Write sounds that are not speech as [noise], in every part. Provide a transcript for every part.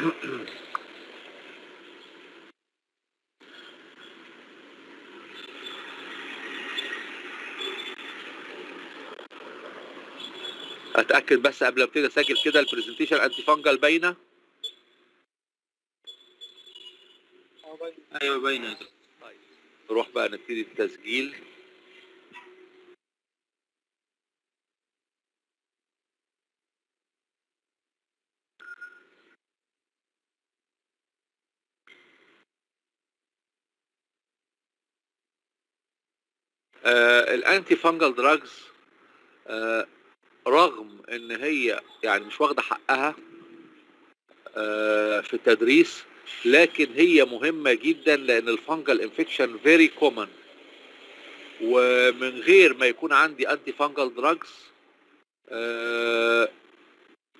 [coughs] اتاكد بس قبل ما أبتدي أسجل كده ال presentation antifungal باينة. أيوه باينة. دكتور. نروح بقى نبتدي التسجيل آه ال antifungal drugs آه رغم إن هي يعني مش واخدة حقها آه في التدريس لكن هي مهمة جدا لأن ال fungal infection very common ومن غير ما يكون عندي antifungal drugs ال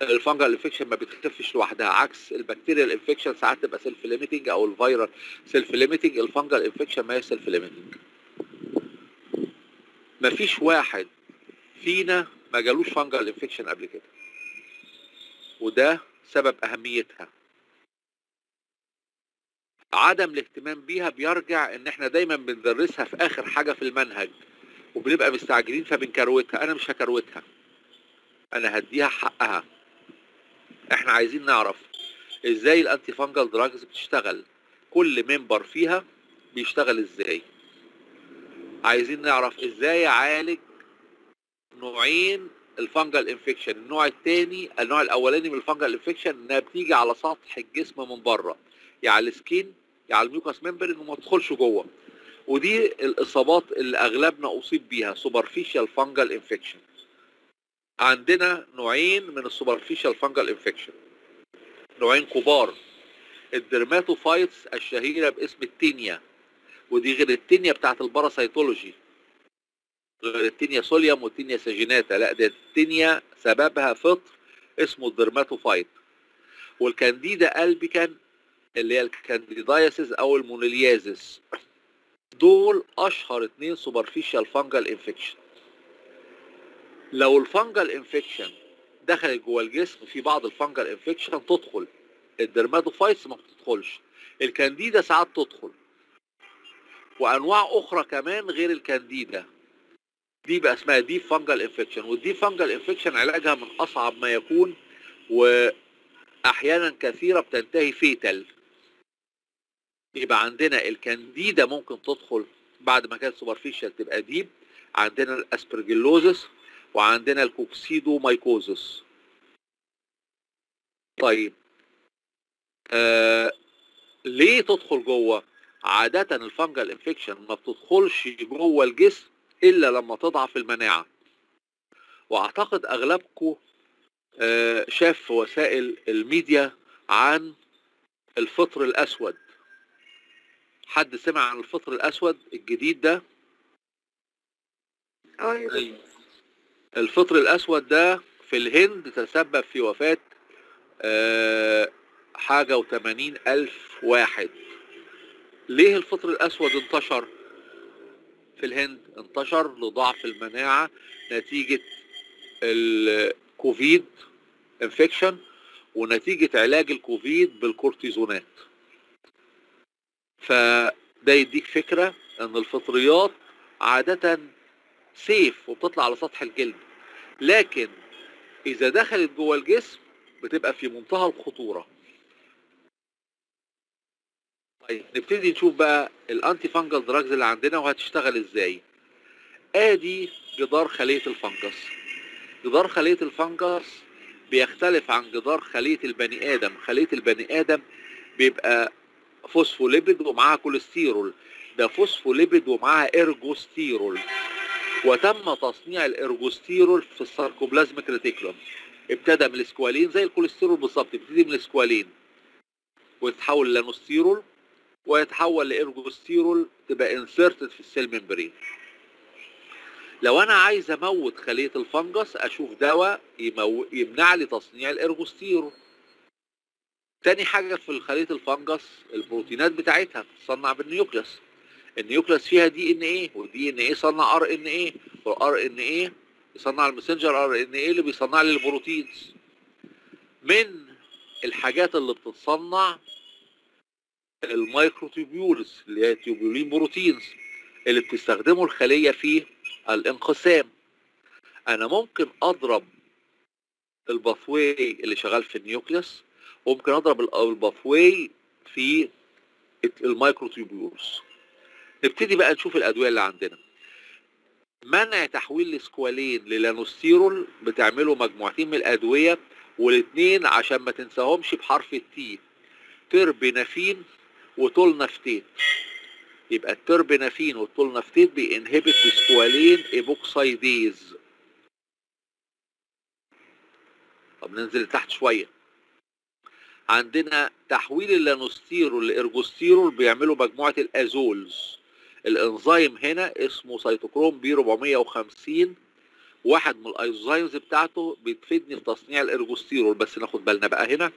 fungal infection ما بتخفش لوحدها عكس ال bacterial infection ساعات تبقى self-limiting أو ال viral self limiting ال fungal infection ما هي self limiting مفيش واحد فينا ما جالوش fungal infection قبل كده. وده سبب أهميتها. عدم الاهتمام بيها بيرجع إن إحنا دايما بندرسها في آخر حاجة في المنهج وبنبقى مستعجلين فبنكروتها. أنا مش هكروتها. أنا هديها حقها. إحنا عايزين نعرف إزاي ال antifungal drugs بتشتغل. كل member فيها بيشتغل إزاي. عايزين نعرف إزاي اعالج نوعين ال fungal infection. النوع الثاني النوع الاولاني من ال fungal infection انها بتيجي على سطح الجسم من بره يا على ال skin يا على ال mucous membrane ما تدخلش جوه. ودي الاصابات اللي اغلبنا اصيب بيها superficial fungal infection عندنا نوعين من ال superficial fungal infection نوعين كبار. ال dermatophytes الشهيرة باسم ال tinea. ودي غير ال taenia بتاعت ال parasitology. غير ال Taenia solium وال Taenia saginata. لا ده ال tinea سببها فطر اسمه ال dermatophyte. وال Candida albicans اللي هي ال candidiasis أو ال moniliasis. دول أشهر اتنين superficial fungal infection. لو ال fungal infection دخلت جوه الجسم في بعض ال fungal infection تدخل. ال dermatophytes ما بتدخلش. الكانديدا ساعات تدخل. وأنواع أخرى كمان غير الكانديدا. دي بقى اسمها deep fungal infection وال deep fungal infection علاجها من أصعب ما يكون وأحيانا كثيرة بتنتهي fatal يبقى عندنا الكانديدا ممكن تدخل بعد ما كانت superficial تبقى deep عندنا ال aspergillosis وعندنا ال coccidiomycosis طيب آه ليه تدخل جوه؟ عادة ال fungal infection ما بتدخلش جوه الجسم إلا لما تضعف المناعة. وأعتقد اغلبكم آه شاف في وسائل الميديا عن الفطر الأسود. حد سمع عن الفطر الأسود الجديد ده؟ أيوه. أيوه الفطر الأسود ده في الهند تسبب في وفاة آه، حاجة وثمانين ألف واحد. ليه الفطر الأسود انتشر في الهند؟ انتشر لضعف المناعة نتيجة الكوفيد infection ونتيجة علاج الكوفيد بالكورتيزونات. فده يديك فكرة إن الفطريات عادة safe وبتطلع على سطح الجلد. لكن إذا دخلت جوه الجسم بتبقى في منتهى الخطورة. طيب نبتدي نشوف بقى ال antifungal drugs اللي عندنا وهتشتغل إزاي. آدي جدار خلية ال fungus. جدار خلية ال fungus بيختلف عن جدار خلية البني آدم. خلية البني آدم بيبقى فوسفوليبيد ومعاها كوليسترول ده فوسفوليبيد ومعاها ergosterol. وتم تصنيع ال ergosterol في ال sarcoplasmic reticulum ابتدى من الاسكوالين زي الكوليسترول بالظبط يبتدي من الاسكوالين ويتحول lanosterol ويتحول ل ergosterol تبقى inserted في ال cell membrane لو أنا عايز أموت خلية ال fungus أشوف دواء يمو... يمنع لي تصنيع ال ergosterol تاني حاجة في خليه ال fungus البروتينات بتاعتها بتتصنع بال nucleus. ال nucleus فيها DNA وال DNA صنع RNA وال RNA يصنع ال messenger RNA اللي بيصنع لي ال proteins. من الحاجات اللي بتتصنع ال microtubules اللي هي tubulin proteins اللي بتستخدمه الخلية في الانقسام. أنا ممكن أضرب ال pathway اللي شغال في ال nucleus وممكن أضرب ال- ال pathway في ال microtubules نبتدي بقى نشوف الأدوية اللي عندنا. منع تحويل ال squalene لل lanosterol بتعمله مجموعتين من الأدوية والاثنين عشان ما تنساهمش بحرف ال T. terbinafine و tolnaftate يبقى التربينافين والتولنافتيت بينهبت السكوالين إيبوكسايديز. طب ننزل لتحت شوية. عندنا تحويل ال lanosterol ل ergosterol بيعملوا مجموعة ال azoles. الإنزيم هنا اسمه cytochrome P450 واحد من ال isozymes بتاعته بتفيدني في تصنيع ال ergosterol بس ناخد بالنا بقى هنا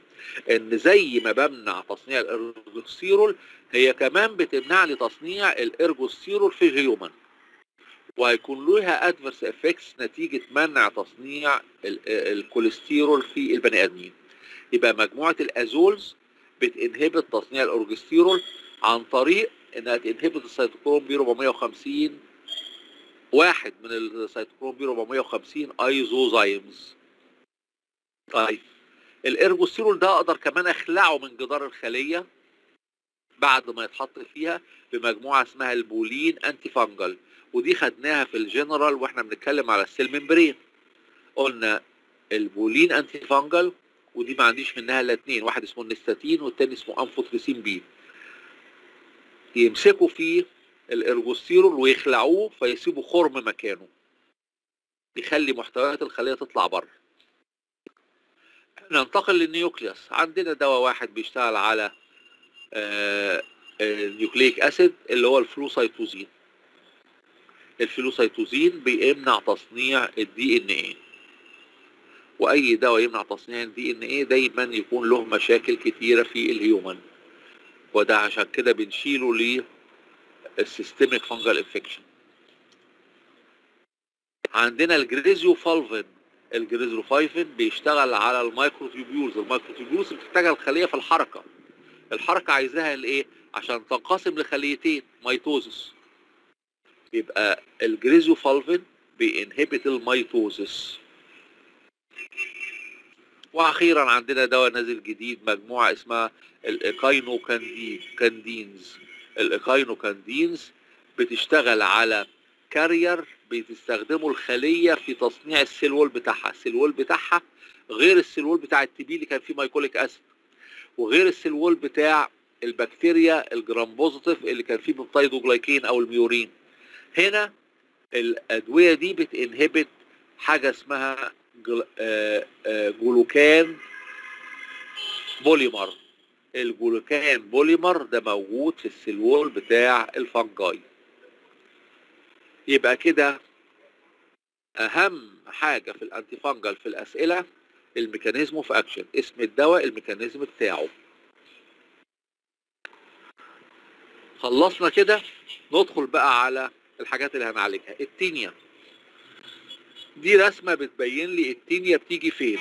إن زي ما بمنع تصنيع ال ergosterol هي كمان بتمنع لي تصنيع ال ergosterol في ال human وهيكون لها adverse effects نتيجة منع تصنيع ال- الكوليسترول في البني آدمين. يبقى مجموعة ال azoles بت inhibit تصنيع ال ergosterol عن طريق إنها ت inhibit ال cytochrome P450 واحد من ال cytochrome P450 isozymes. طيب ال ergosterol ده أقدر كمان أخلعه من جدار الخلية بعد ما يتحط فيها بمجموعة اسمها ال polyene antifungal ودي خدناها في الجنرال وإحنا بنتكلم على ال cell membrane. قلنا ال polyene antifungal ودي ما عنديش منها إلا اتنين واحد اسمه ال nystatin والتاني اسمه amphotericin B يمسكوا فيه ال ergosterol ويخلعوه فيسيبوا خرم مكانه. يخلي محتويات الخلية تطلع بره. ننتقل لل nucleus. عندنا دواء واحد بيشتغل على آه، ال nucleic acid اللي هو ال flucytosine. ال flucytosine بيمنع تصنيع ال DNA. وأي دواء يمنع تصنيع ال DNA دايما يكون له مشاكل كتيرة في ال human. وده عشان كده بنشيله لل systemic fungal infection عندنا ال griseofulvin ال griseofulvin بيشتغل على ال microtubules ال microtubules بتحتاج الخلية في الحركة. الحركة عايزاها لإيه؟ عشان تنقسم لخليتين mitosis. يبقى ال griseofulvin بي inhibit ال mitosis. وأخيرا عندنا دواء نازل جديد مجموعة اسمها ال echinocandin candins. ال echinocandins بتشتغل على carrier بتستخدمه الخلية في تصنيع ال cell wall بتاعها ال cell wall بتاعها غير ال cell wall بتاع ال TB اللي كان فيه mycolic acid وغير ال cell wall بتاع البكتيريا ال gram positive اللي كان فيه peptidoglycan أو ال murein هنا الأدوية دي بت inhibit حاجة اسمها. آه آه glucan polymer ال glucan polymer ده موجود في ال cell wall بتاع ال fungi يبقى كده أهم حاجة في ال antifungal في الأسئلة ال mechanism of action اسم الدواء ال mechanism بتاعه. خلصنا كده ندخل بقى على الحاجات اللي هنعالجها. ال tinea. دي رسمة بتبين لي التينيا بتيجي فين.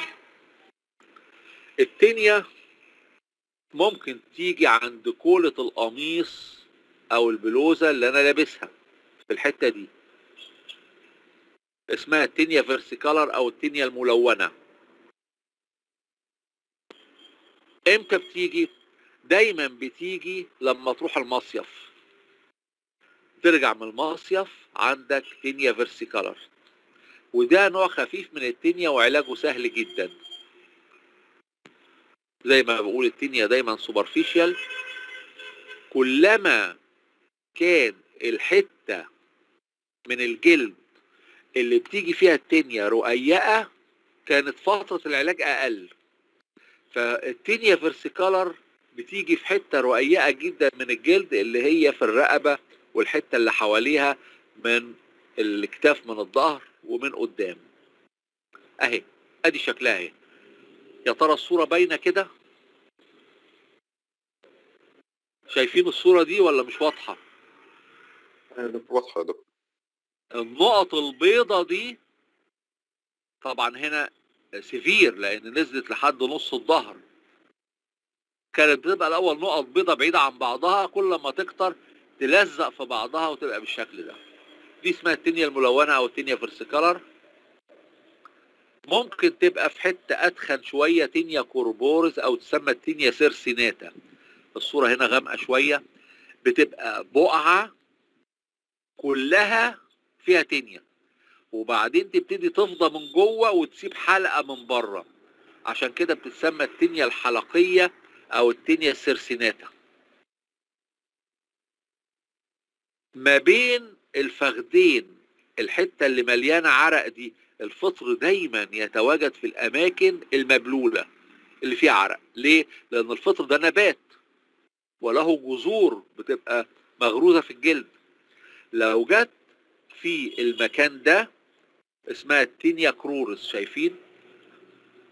التينيا ممكن تيجي عند كولة القميص أو البلوزة اللي أنا لابسها في الحتة دي. اسمها التينيا فيرسيكالر أو التينيا الملونة. إمتى بتيجي؟ دايما بتيجي لما تروح المصيف. ترجع من المصيف عندك tinea versicolor. وده نوع خفيف من ال tinea وعلاجه سهل جدا. زي ما بقول ال tinea دايما superficial كلما كان الحتة من الجلد اللي بتيجي فيها ال tinea رقيقة كانت فترة العلاج أقل. فال tinea versicolor بتيجي في حتة رقيقة جدا من الجلد اللي هي في الرقبة والحتة اللي حواليها من الكتاف من الظهر ومن قدام. أهي أدي شكلها أهي. يا ترى الصورة باينة كده؟ شايفين الصورة دي ولا مش واضحة؟ واضحة يا دكتور. النقط البيضة دي طبعا هنا severe لأن نزلت لحد نص الظهر. كانت بتبقى الأول نقط بيضة بعيدة عن بعضها كل ما تكتر تلزق في بعضها وتبقى بالشكل ده. دي اسمها ال tinea الملونة أو ال tinea versicolor ممكن تبقى في حتة اتخن شوية tinea corporis أو تسمى ال tinea circinata. الصورة هنا غامقة شوية. بتبقى بقعة كلها فيها تنية وبعدين تبتدي تفضى من جوه وتسيب حلقة من بره. عشان كده بتتسمى التنية الحلقية أو التنية السيرسيناتا ما بين الفخدين الحتة اللي مليانة عرق دي الفطر دايما يتواجد في الأماكن المبلولة اللي فيها عرق. ليه؟ لأن الفطر ده نبات وله جذور بتبقى مغروزة في الجلد. لو جت في المكان ده اسمها ال tinea cruris شايفين؟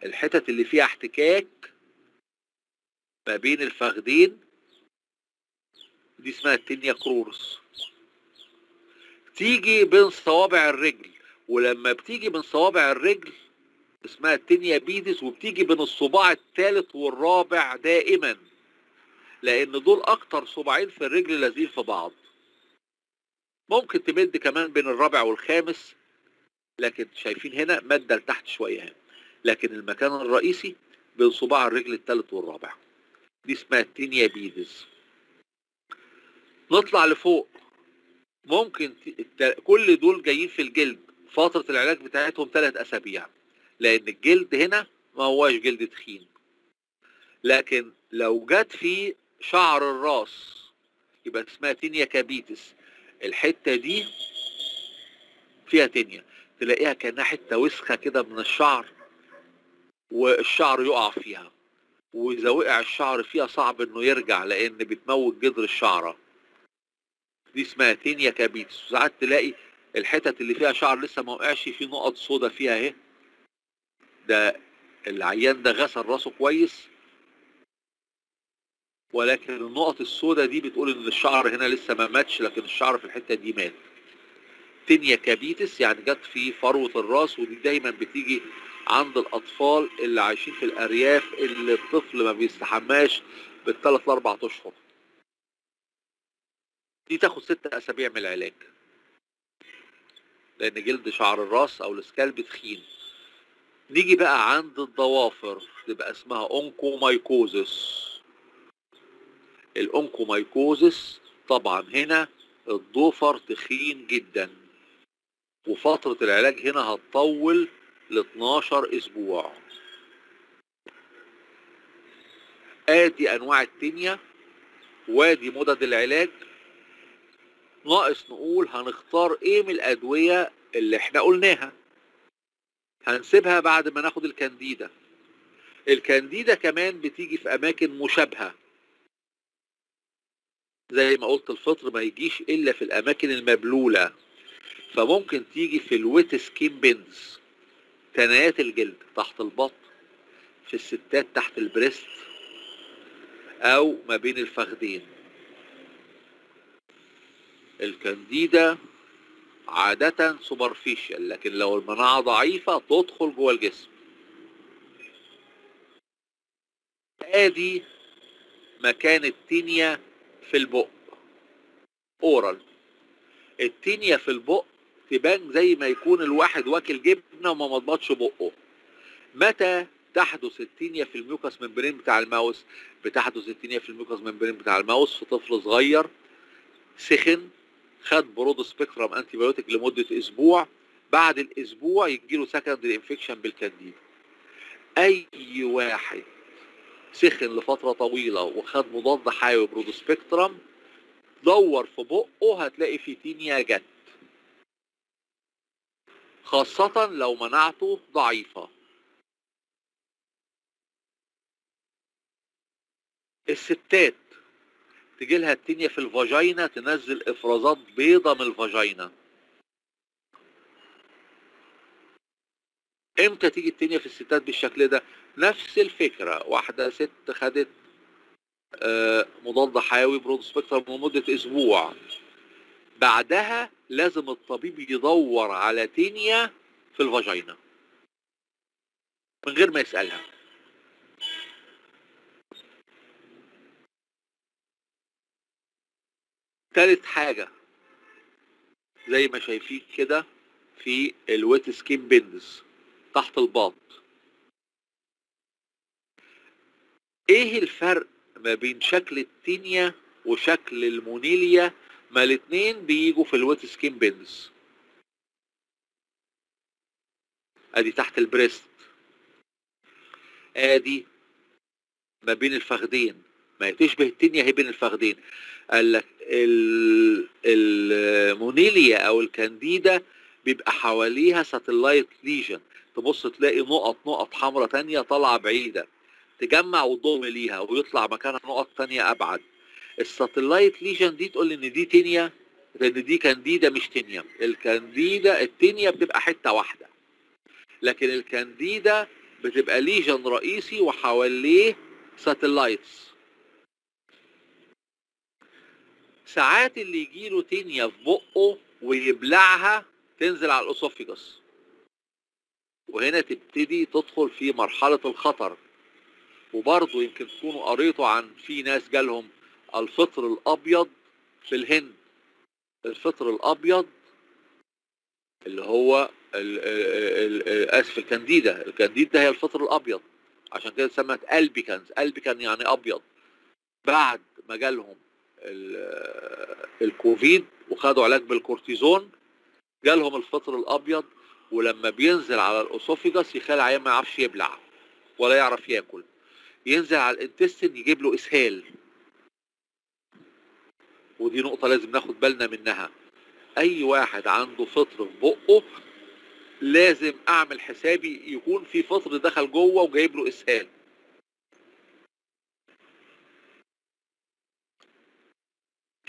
الحتت اللي فيها احتكاك ما بين الفخدين دي اسمها ال tinea cruris. تيجي بين صوابع الرجل ولما بتيجي من صوابع الرجل اسمها ال tinea pedis وبتيجي بين الصباع الثالث والرابع دائما لأن دول أكتر صباعين في الرجل لازقين في بعض. ممكن تمد كمان بين الرابع والخامس لكن شايفين هنا مادة لتحت شوية. هنا لكن المكان الرئيسي بين صباع الرجل الثالث والرابع. دي اسمها التينيا بيدز نطلع لفوق. ممكن كل دول جايين في الجلد. فترة العلاج بتاعتهم ثلاث أسابيع لأن الجلد هنا ما هواش جلد تخين. لكن لو جت في شعر الراس يبقى اسمها tinea capitis. الحتة دي فيها tinea. تلاقيها كأنها حتة وسخة كده من الشعر والشعر يقع فيها. وإذا وقع الشعر فيها صعب إنه يرجع لأن بتموت جذر الشعرة. دي اسمها tinea capitis. وساعات تلاقي الحتت اللي فيها شعر لسه ما وقعش في نقط سودا فيها اهي. ده العيان ده غسل راسه كويس. ولكن النقط السوداء دي بتقول إن الشعر هنا لسه ما ماتش لكن الشعر في الحتة دي مات. tinea capitis يعني جت في فروة الراس ودي دايما بتيجي عند الأطفال اللي عايشين في الأرياف اللي الطفل ما بيستحماش بالثلاث لأربع أشهر. دي تاخد ست أسابيع من العلاج. لأن جلد شعر الراس أو ال scalp تخين نيجي بقى عند الضوافر تبقى اسمها onychomycosis ال onychomycosis طبعا هنا الضفر تخين جدا. وفترة العلاج هنا هتطول ل 12 أسبوع. آدي أنواع ال tinea وادي مدد العلاج ناقص نقول هنختار إيه من الأدوية اللي إحنا قلناها. هنسيبها بعد ما ناخد ال candida. ال candida كمان بتيجي في أماكن مشابهة. زي ما قلت الفطر ما يجيش إلا في الأماكن المبلولة. فممكن تيجي في ال wet skin bends. تنايات الجلد تحت البطن في الستات تحت ال breast. أو ما بين الفخذين الكانديدا عادة superficial لكن لو المناعة ضعيفة تدخل جوه الجسم. آدي مكان ال tinea في البق. oral. ال tinea في البق تبان زي ما يكون الواحد واكل جبنة وما مضمضش بقه. متى تحدث ال tinea في ال mucous membrane بتاع ال mouth؟ بتحدث ال tinea في ال mucous membrane بتاع ال mouth في طفل صغير سخن خد broad spectrum antibiotic لمدة أسبوع بعد الأسبوع يجيله secondary infection بال candida أي واحد سخن لفترة طويلة وخد مضاد حيوي broad spectrum دور في بقه هتلاقي فيه tinea جت. خاصة لو مناعته ضعيفة. الستات تجي لها التينيا في ال vagina تنزل إفرازات بيضة من ال vagina. إمتى تيجي التينيا في الستات بالشكل ده؟ نفس الفكرة. واحدة ست خدت آه، مضاد حيوي broad spectrum لمدة أسبوع. بعدها لازم الطبيب يدور على تينيا في ال vagina. من غير ما يسألها. تالت حاجة زي ما شايفين كده في ال wet skin bends تحت الباط إيه الفرق ما بين شكل التينيا وشكل المونيليا ما الاتنين بيجوا في ال wet skin bends ادي تحت ال breast. ادي ما بين الفخذين ما تشبه التينيا هي بين الفخذين قال لك ال- المونيليا أو الكانديدا بيبقى حواليها satellite lesion. تبص تلاقي نقط نقط حمراء تانية طالعة بعيدة. تجمع وتضم ليها ويطلع مكانها نقط تانية أبعد. ال satellite lesion دي تقول إن دي تينيا لأن دي كانديدا مش تينيا. الكانديدا التينيا بتبقى حتة واحدة. لكن الكانديدا بتبقى lesion رئيسي وحواليه satellites. ساعات اللي يجيله تينيا في بقه ويبلعها تنزل على ال esophagus وهنا تبتدي تدخل في مرحلة الخطر. وبرضه يمكن تكونوا قريتوا عن في ناس جالهم الفطر الأبيض في الهند. الفطر الأبيض اللي هو آسف الكانديدا الكانديدا هي الفطر الأبيض. عشان كده اتسمت albicans. albican يعني أبيض. بعد ما جالهم ال- الكوفيد وخدوا علاج بالكورتيزون جالهم الفطر الأبيض ولما بينزل على الاسوفيجاس يخلي العيان ما يعرفش يبلع ولا يعرف ياكل. ينزل على الإنتستين يجيب له إسهال. ودي نقطة لازم ناخد بالنا منها. أي واحد عنده فطر في بقه لازم أعمل حسابي يكون في فطر دخل جوه وجايب له إسهال.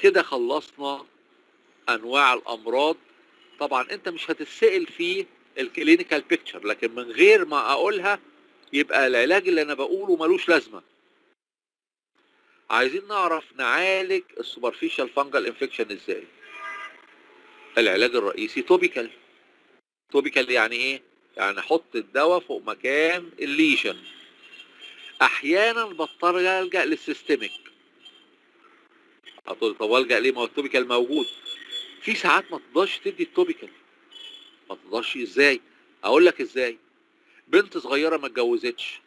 كده خلصنا أنواع الأمراض. طبعا أنت مش هتتسأل في ال clinical picture لكن من غير ما أقولها يبقى العلاج اللي أنا بقوله ملوش لازمة. عايزين نعرف نعالج ال superficial fungal infection إزاي؟ العلاج الرئيسي topical. topical يعني إيه؟ يعني أحط الدواء فوق مكان ال lesion أحيانا بضطر ألجأ لل systemic. هتقول طب والجأ ليه؟ ما هو ال topical موجود في ساعات ما تقدرش تدي ال topical ما تقدرش إزاي؟ أقول لك إزاي. بنت صغيرة ما اتجوزتش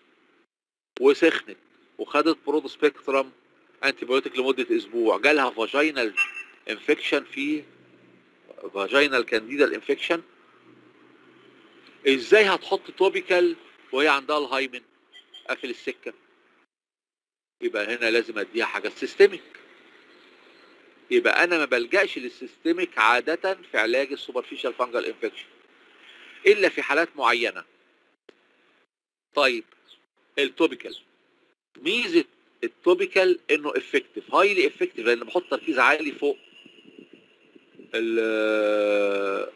وسخنت وخدت broad spectrum antibiotic لمدة أسبوع. جالها vaginal infection في vaginal candida infection إزاي هتحط topical وهي عندها ال hymen؟ قافل السكة. يبقى هنا لازم أديها حاجة systemic يبقى أنا ما بلجأش لل systemic عادة في علاج ال superficial fungal infection إلا في حالات معينة. طيب ال topical. ميزة ال topical إنه effective highly effective لأن بحط تركيز عالي فوق ال-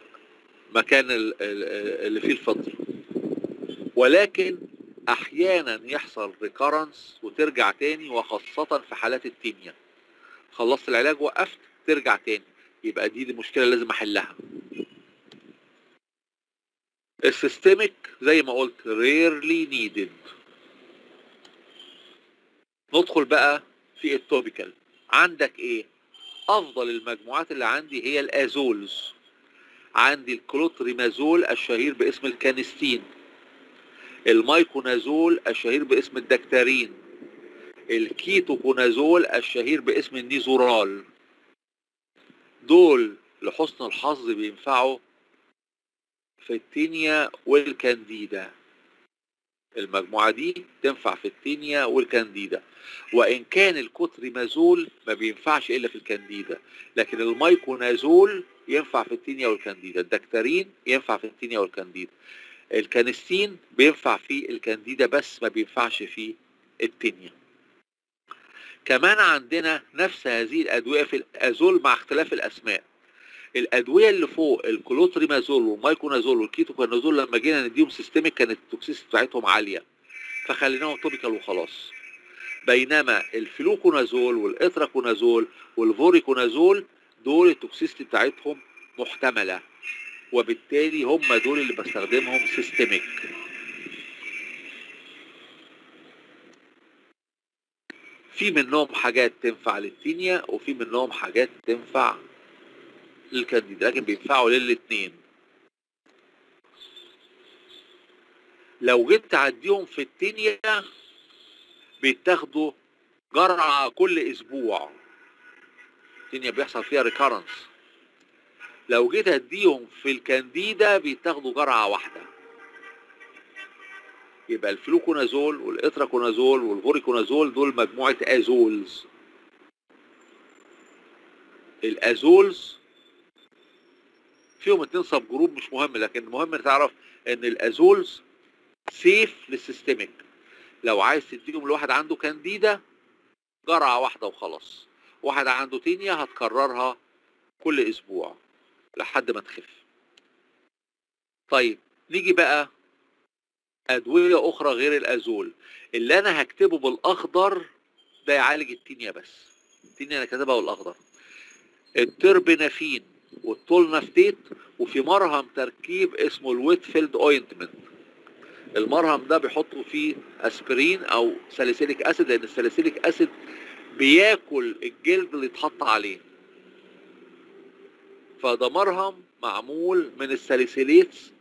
مكان ال- ال- اللي فيه الفطر ولكن أحيانا يحصل recurrence وترجع تاني وخاصة في حالات التينيا خلصت العلاج وقفت ترجع تاني. يبقى دي, دي مشكلة لازم أحلها. ال systemic زي ما قلت rarely needed. ندخل بقى في ال topical. عندك إيه؟ أفضل المجموعات اللي عندي هي ال azoles. عندي الكلوتريمازول الشهير باسم الكانستين. المايكونازول الشهير باسم الدكتارين الكيتوكونازول الشهير باسم النيزورال. دول لحسن الحظ بينفعوا في التينيا والكانديدا. المجموعة دي تنفع في التينيا والكانديدا. وإن كان الكلوتريمازول ما بينفعش إلا في الكانديدا لكن المايكونازول ينفع في التينيا والكانديدا. الدكتارين ينفع في التينيا والكانديدا. الكانستين بينفع في الكانديدا بس ما بينفعش في التينيا. كمان عندنا نفس هذه الأدوية في ال azole مع اختلاف الأسماء. الأدوية اللي فوق الكلوتريمازول والمايكونازول والكيتوكونازول لما جينا نديهم systemic كانت التوكسيس بتاعتهم عالية. فخليناهم topical وخلاص. بينما الفلوكونازول والإتراكونازول والفوريكونازول دول ال toxicity بتاعتهم محتملة. وبالتالي هم دول اللي بستخدمهم systemic في منهم حاجات تنفع للتينيا وفي منهم حاجات تنفع للكانديدا لكن بينفعوا للاتنين. لو جيت تعديهم في ال tinea بيتاخدوا جرعة كل أسبوع. ال tinea بيحصل فيها recurrence لو جيت أديهم في الكانديدا بيتاخدوا جرعة واحدة. يبقى ال fluconazole وال itraconazole وال voriconazole دول مجموعة azoles. ال azoles فيهم اتنين subgroup مش مهم لكن المهم تعرف إن ال azoles safe لل systemic. لو عايز تديهم لواحد عنده كانديدا جرعة واحدة وخلاص. واحد عنده tinea هتكررها كل أسبوع لحد ما تخف. طيب نيجي بقى أدوية أخرى غير ال azole. اللي أنا هكتبه بالأخضر ده يعالج ال tinea بس. ال tinea أنا كاتبها بالأخضر. ال terbinafine وال tolnaftate وفي مرهم تركيب اسمه ال Whitfield ointment. المرهم ده بيحطوا فيه أسبرين أو salicylic acid لأن ال salicylic acid بياكل الجلد اللي اتحط عليه. فده مرهم معمول من ال salicylates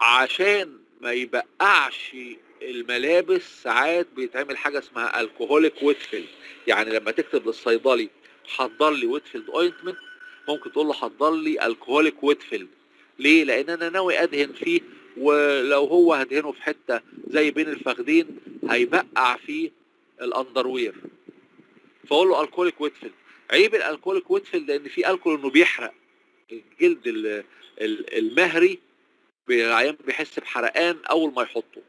وعشان ما يبقعش الملابس ساعات بيتعمل حاجة اسمها alcoholic Whitfield يعني لما تكتب للصيدلي حضر لي Whitfield ointment ممكن تقول له حضر لي alcoholic Whitfield ليه؟ لأن أنا ناوي أدهن فيه ولو هو هدهنه في حتة زي بين الفخدين هيبقع فيه ال underwear. فأقول له alcoholic Whitfield عيب ال alcoholic Whitfield لأن في الكول إنه بيحرق. الجلد ال- ال- المهري العيان بيحس بحرقان أول ما يحطه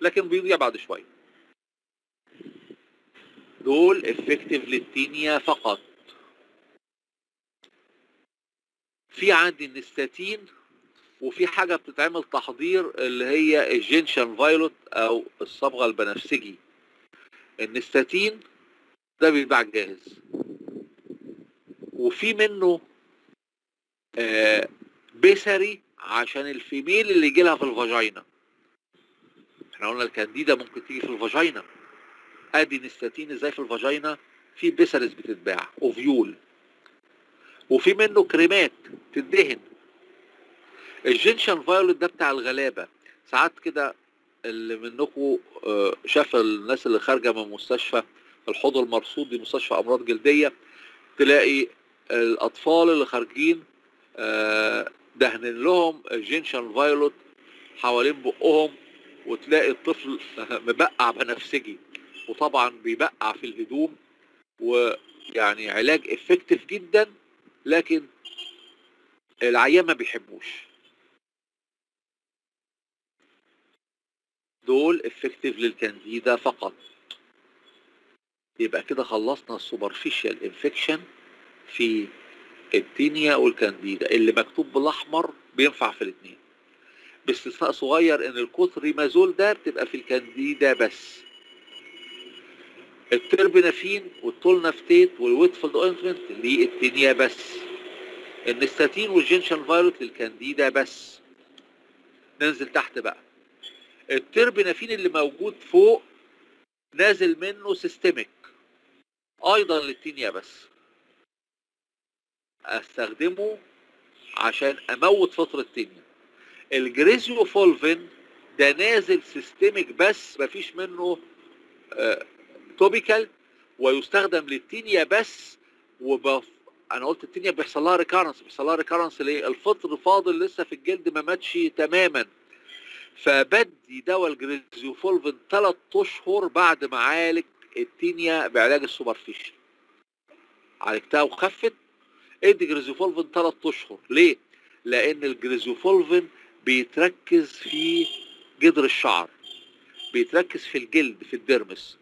لكن بيضيع بعد شوية. دول effective لل tinea فقط. في عندي ال nystatin وفي حاجة بتتعمل تحضير اللي هي ال gentian violet أو الصبغة البنفسجي. ال nystatin ده بيتباع جاهز. وفي منه آه pessary عشان ال female اللي يجي لها في ال vagina. إحنا قلنا الكانديدا ممكن تيجي في ال vagina. ادي nystatin إزاي في ال vagina؟ في pessaries بتتباع ovule. وفي منه كريمات تدهن ال gentian violet ده بتاع الغلابة. ساعات كده اللي منكم آه، شاف الناس اللي خارجة من مستشفى الحوض المرصود دي مستشفى أمراض جلدية تلاقي الأطفال اللي خارجين دهنين لهم ال gentian violet حوالين بقهم وتلاقي الطفل [laughs] مبقع بنفسجي. وطبعا بيبقع في الهدوم ويعني علاج effective جدا لكن العيان ما بيحبوش. دول effective لل candida فقط. يبقى كده خلصنا ال superficial infection في ال tinea وال candida اللي مكتوب بالأحمر بينفع في الاثنين باستثناء صغير إن ال clotrimazole ده بتبقى في الكانديدا بس. التربنافين والتولنافتيت والويتفيلد اوينتمنت للتينيا بس. ال nystatin وال gentian violet لل candida بس. ننزل تحت بقى. ال terbinafine اللي موجود فوق نازل منه systemic أيضا لل tinea بس. أستخدمه عشان أموت فطر ال tinea ال griseofulvin ده نازل systemic بس مفيش منه آه topical ويستخدم لل tinea بس وبف... أنا قلت ال tinea بيحصل لها recurrence بيحصل لها recurrence ليه؟ الفطر فاضل لسه في الجلد ما ماتش تماما. فبدي دواء ال griseofulvin ثلاث أشهر بعد ما عالج ال tinea بعلاج ال superficial عالجتها وخفت ادي griseofulvin ثلاث أشهر. ليه؟ لأن ال griseofulvin بيتركز في جذر الشعر. بيتركز في الجلد في ال dermis.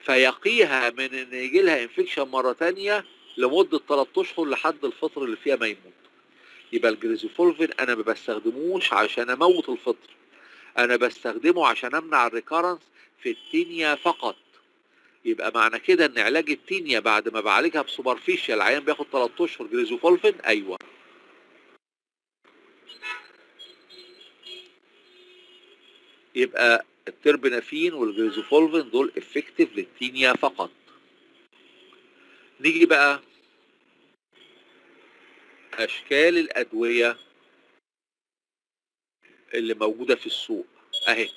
فيقيها من إن يجي لها infection مرة تانية لمدة 3 أشهر لحد الفطر اللي فيها ما يموت. يبقى ال griseofulvin أنا ما بستخدموش عشان أموت الفطر. أنا بستخدمه عشان أمنع ال recurrence في ال tinea فقط. يبقى معنى كده إن علاج ال tinea بعد ما بعالجها ب superficial العيان بياخد 3 أشهر griseofulvin؟ أيوه. يبقى ال terbinafine وال griseofulvin دول effective لل tinea فقط. نيجي بقى أشكال الأدوية اللي موجودة في السوق. أهي.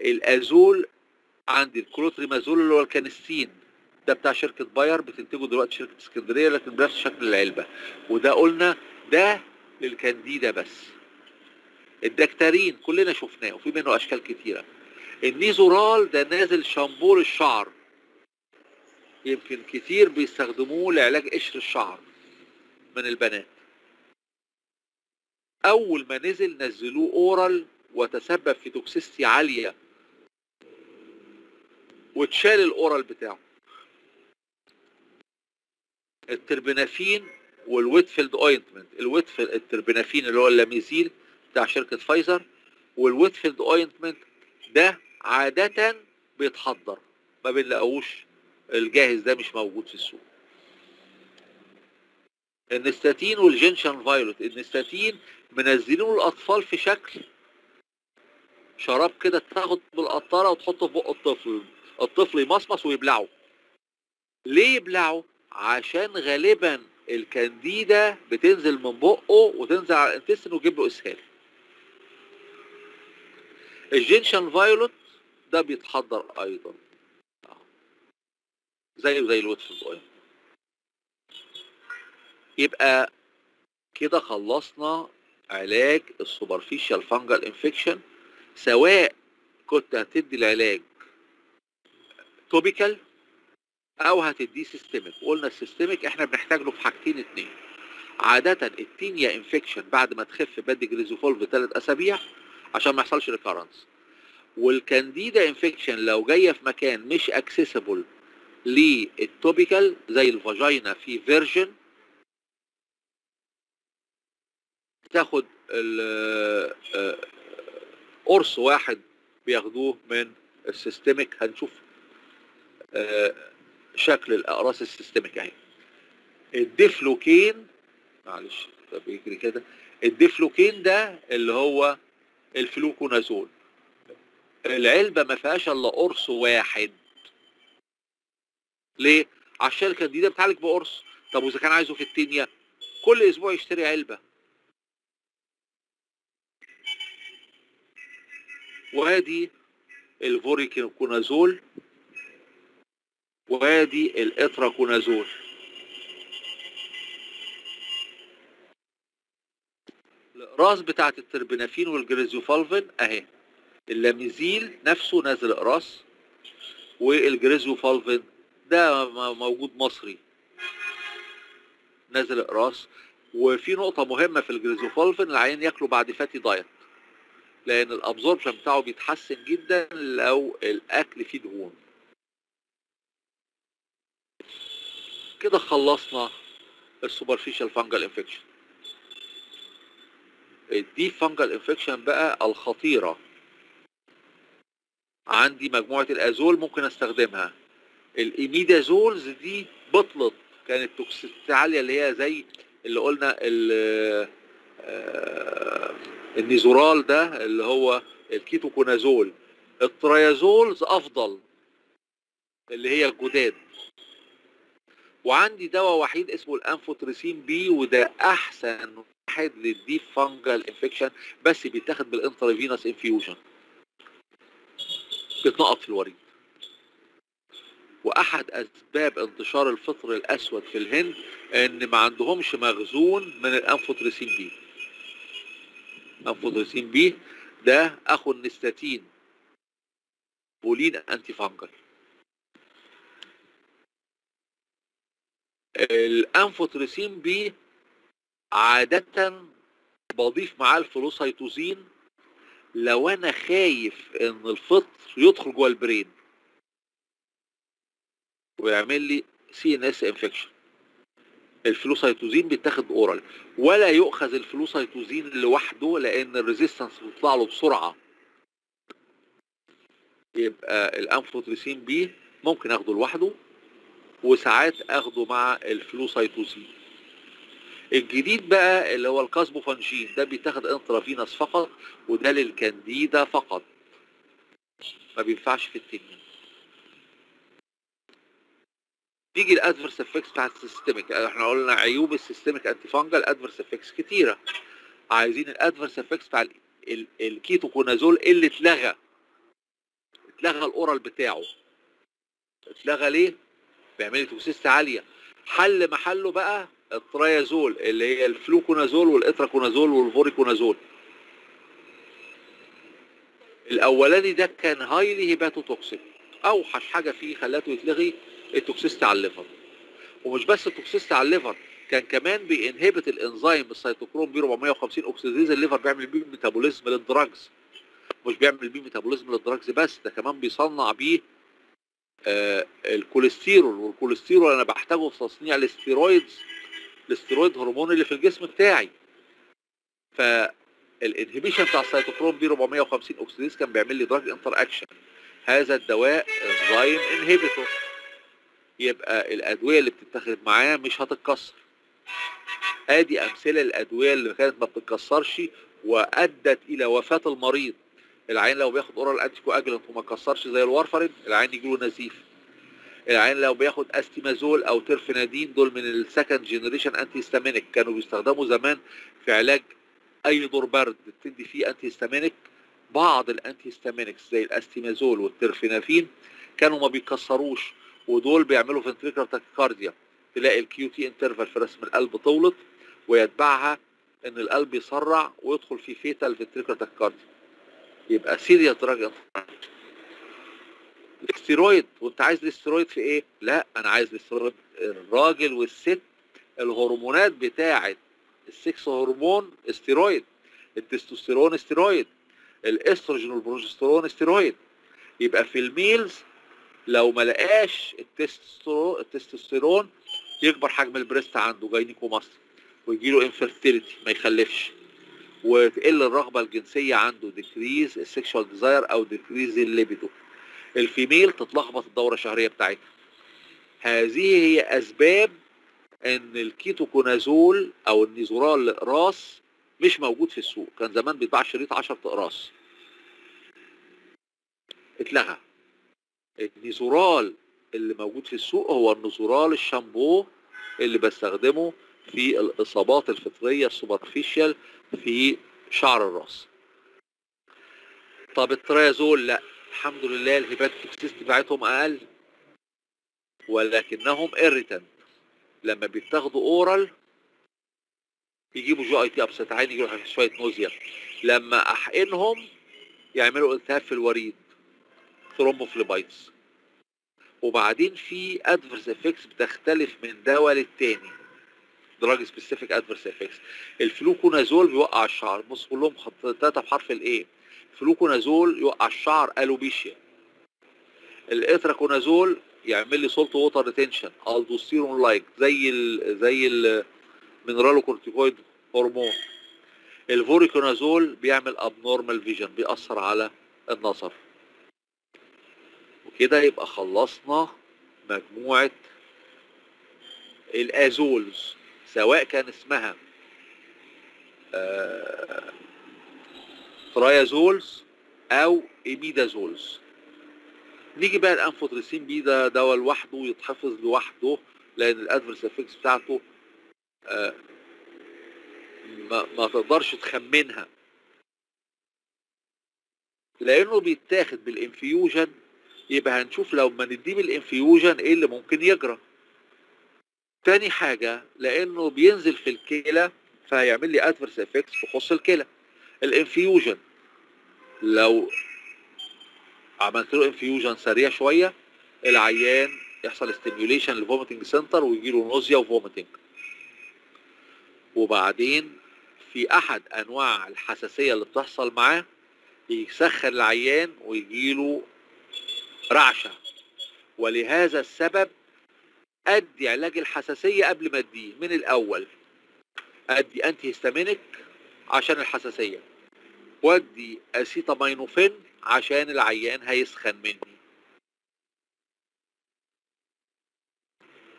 الأزول عندي الكلوتريمازول اللي هو الكانستين. ده بتاع شركة باير بتنتجه دلوقتي شركة اسكندرية لكن بنفس شكل العلبة. وده قلنا ده للكانديدا بس. الدكتارين كلنا شفناه وفي منه أشكال كتيرة. النيزورال ده نازل شامبو للشعر. يمكن كتير بيستخدموه لعلاج قشر الشعر من البنات. أول ما نزل نزلوه oral وتسبب في toxicity عالية. واتشال ال oral بتاعه. التربنافين والويتفيلد أوينتمنت. الويتفيلد التربنافين اللي هو اللاميزيل بتاع شركة فايزر وال Whitfield ointment ده عادة بيتحضر ما بنلاقوش الجاهز ده مش موجود في السوق. ال nystatin وال gentian violet ال nystatin منزلينه الاطفال في شكل شراب كده تاخد بالقطارة وتحطه في بق الطفل. الطفل يمصمص ويبلعه. ليه يبلعه؟ عشان غالبا الكانديدا بتنزل من بقه وتنزل على ال intestine وتجيب له إسهال. ال gentian violet ده بيتحضر أيضا. زيه زي ال Whitfield oil يبقى كده خلصنا علاج ال superficial fungal infection سواء كنت هتدي العلاج topical أو هتديه systemic قلنا ال systemic إحنا بنحتاج له في حاجتين اتنين. عادة ال tinea infection بعد ما تخف بدي griseoful بثلاث أسابيع عشان ما يحصلش recurrence وال candida infection لو جاية في مكان مش accessible لل topical زي ال vagina في virgin تاخد قرص واحد بياخدوه من ال systemic هنشوف شكل الأقراص ال systemic أهي. ال Diflucan معلش ده بيجري كده. ال Diflucan ده اللي هو الفلوكونازول. العلبة ما فيهاش إلا قرص واحد. ليه؟ عشان الكانديدا بتعالج بقرص. طب وإذا كان عايزه في ال tinea كل أسبوع يشتري علبة. وادي ال voriconazole. وادي ال itraconazole. الإقراص بتاعت ال terbinafine وال griseofulvin أهي. ال Lamisil نفسه نازل إقراص وال griseofulvin ده موجود مصري. نازل إقراص. وفي نقطة مهمة في ال griseofulvin العيان ياكله بعد fatty diet لأن ال absorption بتاعه بيتحسن جدا لو الأكل فيه دهون. كده خلصنا ال superficial fungal infection ال deep fungal infection بقى الخطيرة. عندي مجموعة ال azole ممكن أستخدمها. ال imidazoles دي بطلت كانت toxicity عالية اللي هي زي اللي قلنا ال Nizoral ده اللي هو الكيتوكونازول. ال triazoles أفضل اللي هي الجداد. وعندي دواء وحيد اسمه ال amphotericin B وده أحسن واحد لل deep fungal infection بس بيتاخد بال intravenous infusion بيتنقط في الوريد. وأحد أسباب انتشار الفطر الأسود في الهند إن ما عندهمش مخزون من ال amphotericin B. amphotericin B ده أخو ال nystatin polyene antifungal ال amphotericin B عادة بضيف معاه ال flucytosine. لو أنا خايف إن الفطر يدخل جوه ال brain ويعمل لي CNS infection ال flucytosine بيتاخد oral. ولا يؤخذ ال flucytosine لوحده لأن ال resistance بتطلع له بسرعة. يبقى ال amphotericin B ممكن آخده لوحده. وساعات أخده مع ال flucytosine الجديد بقى اللي هو ال caspofungin ده بيتاخد intravenous فقط وده للكانديدا فقط. ما بينفعش في ال tinea. نيجي ال adverse effects بتاعت ال systemic. إحنا قلنا عيوب ال systemic antifungal adverse effects كتيرة. عايزين ال adverse effects بتاع ال- ال- الكيتوكونازول اللي اتلغى. اتلغى ال oral بتاعه. اتلغى ليه؟ بيعمل لي toxicity عالية. حل محله بقى ال triazole اللي هي ال fluconazole وال itraconazole وال voriconazole. الأولاني ده كان highly hepatotoxic. أوحش حاجة فيه خلاته يتلغي ال toxicity على ال liver. ومش بس ال toxicity على ال liver كان كمان بي inhibit الإنزيم ال cytochrome P450 oxidase ال liver بيعمل بيه metabolism لل drugs. مش بيعمل بيه metabolism لل drugs بس ده كمان بيصنع بيه الكوليسترول والكوليسترول أنا بحتاجه في تصنيع ال steroids ال steroid hormone اللي في الجسم بتاعي. فال inhibition بتاع ال cytochrome P450 oxidase كان بيعمل لي drug interaction هذا الدواء enzyme inhibitor يبقى الأدوية اللي بتتاخد معاه مش هتتكسر. آدي أمثلة الادويه اللي كانت ما بتتكسرش وأدت إلى وفاة المريض. العيان لو بياخد oral anticoagulant وما كسرش زي ال warfarin العيان يجي له نزيف. العيان لو بياخد astemizole أو terfenadine دول من ال second generation antihistaminic كانوا بيستخدموا زمان في علاج أي دور برد تدي فيه antihistaminic بعض ال anti زي ال astemizole وال terfenadine كانوا ما بيكسروش ودول بيعملوا ventricular tachycardia تلاقي ال QT interval في رسم القلب طولت ويتبعها إن القلب يسرع ويدخل في fatal ventricular tachycardia يبقى serious drug الاستيرويد وانت عايز الاستيرويد في إيه؟ لا أنا عايز الاستيرويد الراجل والست الهرمونات بتاعة السكس هرمون استيرويد التستوستيرون استيرويد الإستروجين والبروجسترون استيرويد يبقى في ال males لو ما لقاش التستوستيرون يكبر حجم ال breast عنده gynecomastia ويجي له infertility ما يخلفش. وتقل الرغبة الجنسية عنده decrease ال sexual desire أو decrease ال libido ال female تتلخبط الدورة الشهرية بتاعتها. هذه هي أسباب إن الكيتوكونازول أو النيزورال الاقراص مش موجود في السوق. كان زمان بيتباع شريط 10 اقراص اتلغى. النيزورال اللي موجود في السوق هو النيزورال الشامبو اللي بستخدمه في الإصابات الفطرية ال superficial في شعر الرأس. طب ال triazole لا الحمد لله ال hepatotoxicity بتاعتهم أقل ولكنهم irritant. لما بيتاخدوا oral يجيبوا GIT upset يعني يجيبوا شوية nausea لما أحقنهم يعملوا التهاب في الوريد thrombophlebitis وبعدين في adverse effects بتختلف من دواء للتاني. drug specific adverse effects الفلوكونازول بيوقع الشعر. بص كلهم خطاطه بحرف ال A fluconazole يوقع الشعر alopecia ال itraconazole يعمل لي salt water retention aldosterone like زي ال زي ال mineralocorticoid هرمون ال voriconazole بيعمل abnormal vision بيأثر على النظر. وكده يبقى خلصنا مجموعة ال azoles سواء كان اسمها آه triazoles أو imidazoles نيجي بقى ال amphotericin B ده دواء لوحده يتحفظ لوحده لأن ال adverse effects بتاعته آه ما, ما تقدرش تخمنها. لأنه بيتاخد بال infusion يبقى هنشوف لو ما نديه بال infusion إيه اللي ممكن يجرى. تاني حاجة لأنه بينزل في الكلى فهيعمل لي adverse effects تخص الكلى. ال infusion. لو عملت له infusion سريع شوية العيان يحصل stimulation لل vomiting center ويجي له nausea و vomiting وبعدين في أحد أنواع الحساسية اللي بتحصل معاه يسخن العيان ويجي له رعشة. ولهذا السبب أدي علاج الحساسية قبل ما أديه من الأول. أدي antihistaminic عشان الحساسية. وأدي اسيتامينوفين عشان العيان هيسخن مني.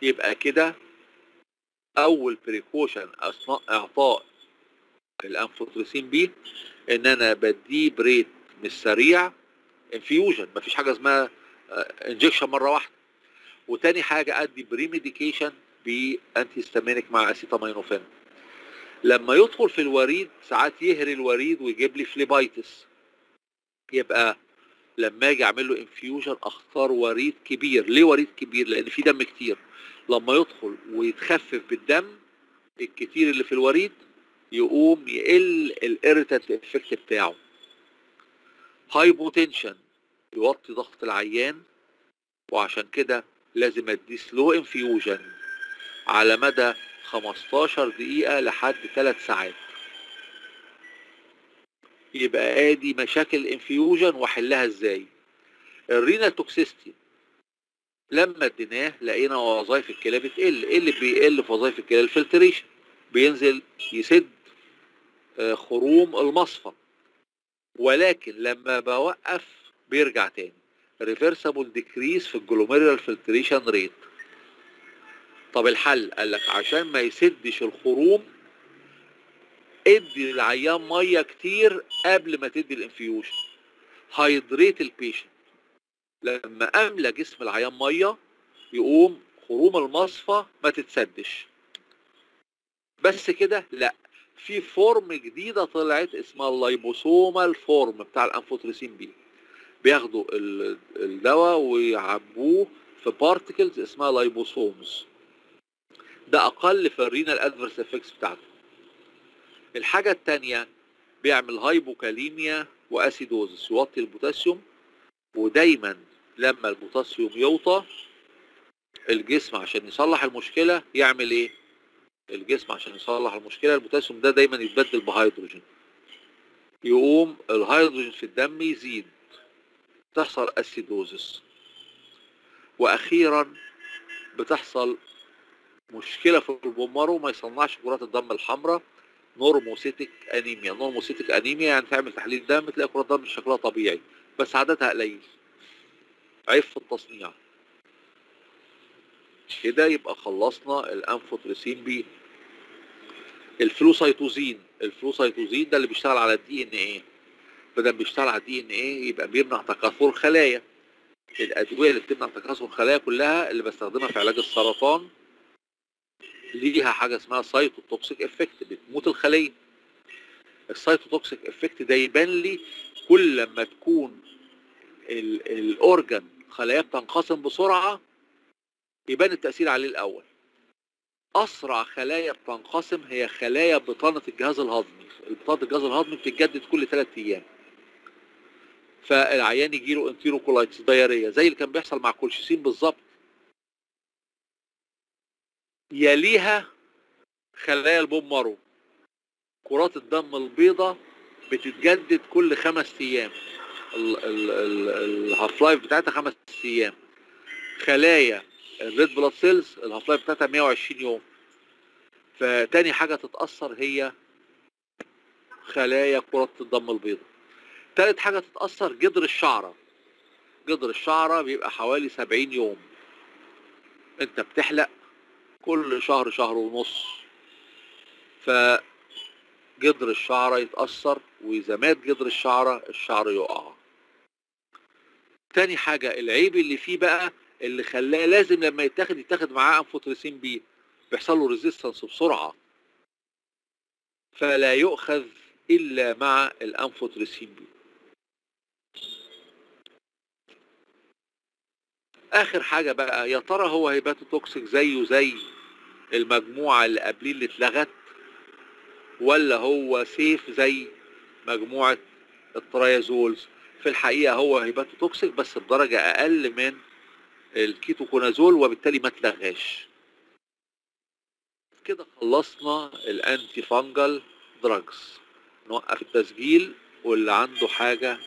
يبقى كده أول precaution أثناء إعطاء ال amphotericin B إن أنا بديه ببطء مش سريع infusion مفيش حاجة اسمها injection مرة واحدة. وتاني حاجة أدي premedication ب antihistaminic مع اسيتامينوفين لما يدخل في الوريد ساعات يهري الوريد ويجيب لي phlebitis يبقى لما أجي أعمل له infusion أختار وريد كبير. ليه وريد كبير؟ لأن في دم كتير. لما يدخل ويتخفف بالدم الكتير اللي في الوريد يقوم يقل ال irritant effect بتاعه. hypotension يوطي ضغط العيان وعشان كده لازم اديه slow infusion على مدى 15 دقيقة لحد 3 ساعات. يبقى آدي مشاكل ال infusion واحلها إزاي؟ ال renal toxicity لما اديناه لقينا وظائف الكلى بتقل إيه اللي بيقل في وظائف الكلى ال filtration بينزل يسد آه، خروم المصفى. ولكن لما بوقف بيرجع تاني. reversible decrease في ال glomerular filtration rate طب الحل؟ قال لك عشان ما يسدش الخروم ادي للعيان مية كتير قبل ما تدي ال infusion. hydrate ال patient لما أملى جسم العيان مية يقوم خروم المصفى ما تتسدش. بس كده؟ لا. في form جديدة طلعت اسمها ال liposomal form بتاع ال amphotericin B. بياخدوا ال- الدواء ويعبوه في particles اسمها liposomes ده أقل في ال renal adverse effects بتاعته. الحاجة التانية بيعمل hypokalemia و acidosis يوطي البوتاسيوم. ودايما لما البوتاسيوم يوطى الجسم عشان يصلح المشكلة يعمل إيه؟ الجسم عشان يصلح المشكلة البوتاسيوم ده دايما يتبدل بهيدروجين. يقوم الهيدروجين في الدم يزيد. تحصل acidosis وأخيرا بتحصل مشكلة في ال bone marrow ما يصنعش كرات الدم الحمراء normocytic anemia. normocytic anemia يعني تعمل تحليل دم تلاقي كرات الدم شكلها طبيعي بس عددها قليل. عيب في التصنيع. كده يبقى خلصنا ال amphotericin B. ال flucytosine. ال flucytosine ده اللي بيشتغل على ال DNA بدل بيشتغل على ال DNA يبقى بيمنع تكاثر الخلايا. الأدوية اللي بتمنع تكاثر الخلايا كلها اللي بستخدمها في علاج السرطان ليها حاجة اسمها cytotoxic effect بتموت الخلية. ال cytotoxic effect ده يبان لي كل لما تكون ال- ال organ خلايا بتنقسم بسرعة يبان التأثير عليه الأول. أسرع خلايا بتنقسم هي خلايا بطانة الجهاز الهضمي. بطانة الجهاز الهضمي بتتجدد كل ثلاث أيام. فالعيان يجي له enterocolitis diarrhea زي اللي كان بيحصل مع كولشيسين بالظبط. يليها خلايا ال bone marrow. كرات الدم البيضاء بتتجدد كل خمس أيام. ال half life بتاعتها خمس أيام. خلايا ال red blood cells ال half life بتاعتها 120 يوم. فتاني حاجة تتأثر هي خلايا كرات الدم البيضاء تالت حاجة تتأثر جدر الشعرة. جدر الشعرة بيبقى حوالي 70 يوم. انت بتحلق كل شهر شهر ونص. فجدر الشعرة يتأثر وإذا مات جدر الشعرة الشعر يقع. تاني حاجة العيب اللي فيه بقى اللي خلاه لازم لما يتاخد يتاخد معاه أنفوتريسين بي بيحصل له resistance بسرعة. فلا يؤخذ إلا مع ال amphotericin B آخر حاجة بقى يا ترى هو hepatotoxic زيه زي المجموعة اللي قبليه اللي اتلغت ولا هو safe زي مجموعة ال triazoles في الحقيقة هو hepatotoxic بس بدرجة أقل من الكيتوكونازول وبالتالي ما اتلغاش. كده خلصنا ال antifungal drugs نوقف التسجيل واللي عنده حاجة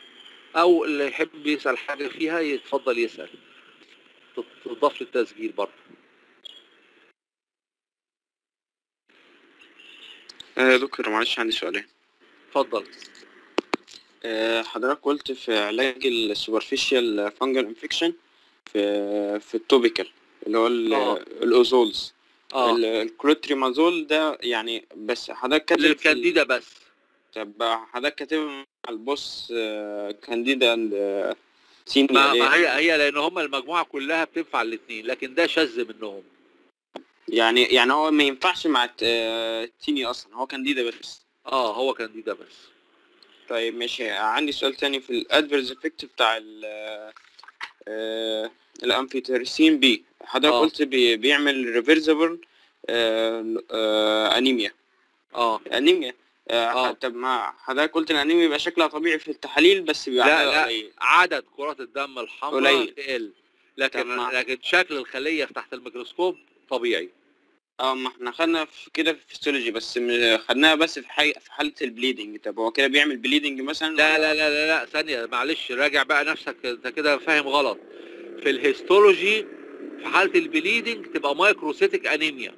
أو اللي يحب يسأل حاجة فيها يتفضل يسأل. تضاف للتسجيل برضه. آه دكتور معلش عندي سؤالين. اتفضل. آه حضرتك قلت في علاج ال superficial fungal infection في في ال topical اللي هو آه. ال azoles آه. ال- ال clotrimazole ده يعني بس حضرتك كاتب للكانديدا بس. طب حضرتك كاتب على البوس آه، candida tinea ما, ليه؟ ما هي هي لأن هم المجموعة كلها بتنفع الاثنين لكن ده شاذ منهم. يعني يعني هو ما ينفعش مع آه، ال tinea أصلا هو كانديدا بس. آه هو كانديدا بس. طيب ماشي عندي سؤال تاني في ال adverse effect بتاع ال ال amphotericin B. حضرتك آه. قلت بي بيعمل reversible anemia آه انيميا آه، آه. طب ما حضرتك قلت الانيميا بيبقى شكلها طبيعي في التحاليل بس بيبقى لا، لا. قليل عدد كرات الدم الحمراء قليل. تقل لكن تمام. لكن شكل الخلية تحت الميكروسكوب طبيعي آه ما إحنا خدنا في كده في الفسيولوجي بس خدناها بس في حي... في حالة ال bleeding طب هو كده بيعمل bleeding مثلا لا لا لا لا, لا ثانية معلش راجع بقى نفسك أنت كده فاهم غلط في ال histology في حالة ال bleeding تبقى microcytic anemia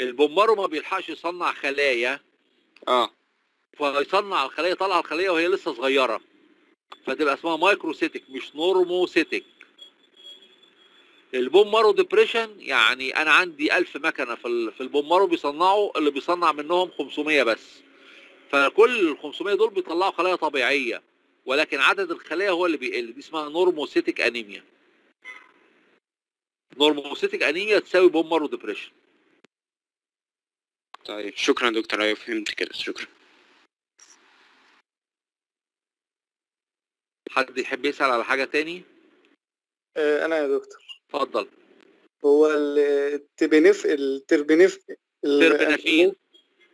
ال bone marrow ما بيلحقش يصنع خلايا آه. فيصنع الخلية يطلع الخلية وهي لسه صغيرة. فتبقى اسمها microcytic مش normocytic ال bone marrow depression يعني أنا عندي 1000 مكنة في في ال bone marrow بيصنعوا اللي بيصنع منهم 500 بس. فكل ال 500 دول بيطلعوا خلايا طبيعية. ولكن عدد الخلايا هو اللي بيقل دي اسمها normocytic anemia normocytic anemia تساوي bone marrow depression طيب شكرا دكتور أيوه فهمت كده. شكرا. حد يحب يسأل على حاجة تاني؟ آه، أنا يا دكتور. اتفضل. هو التبنف التربنف ال- تربنافين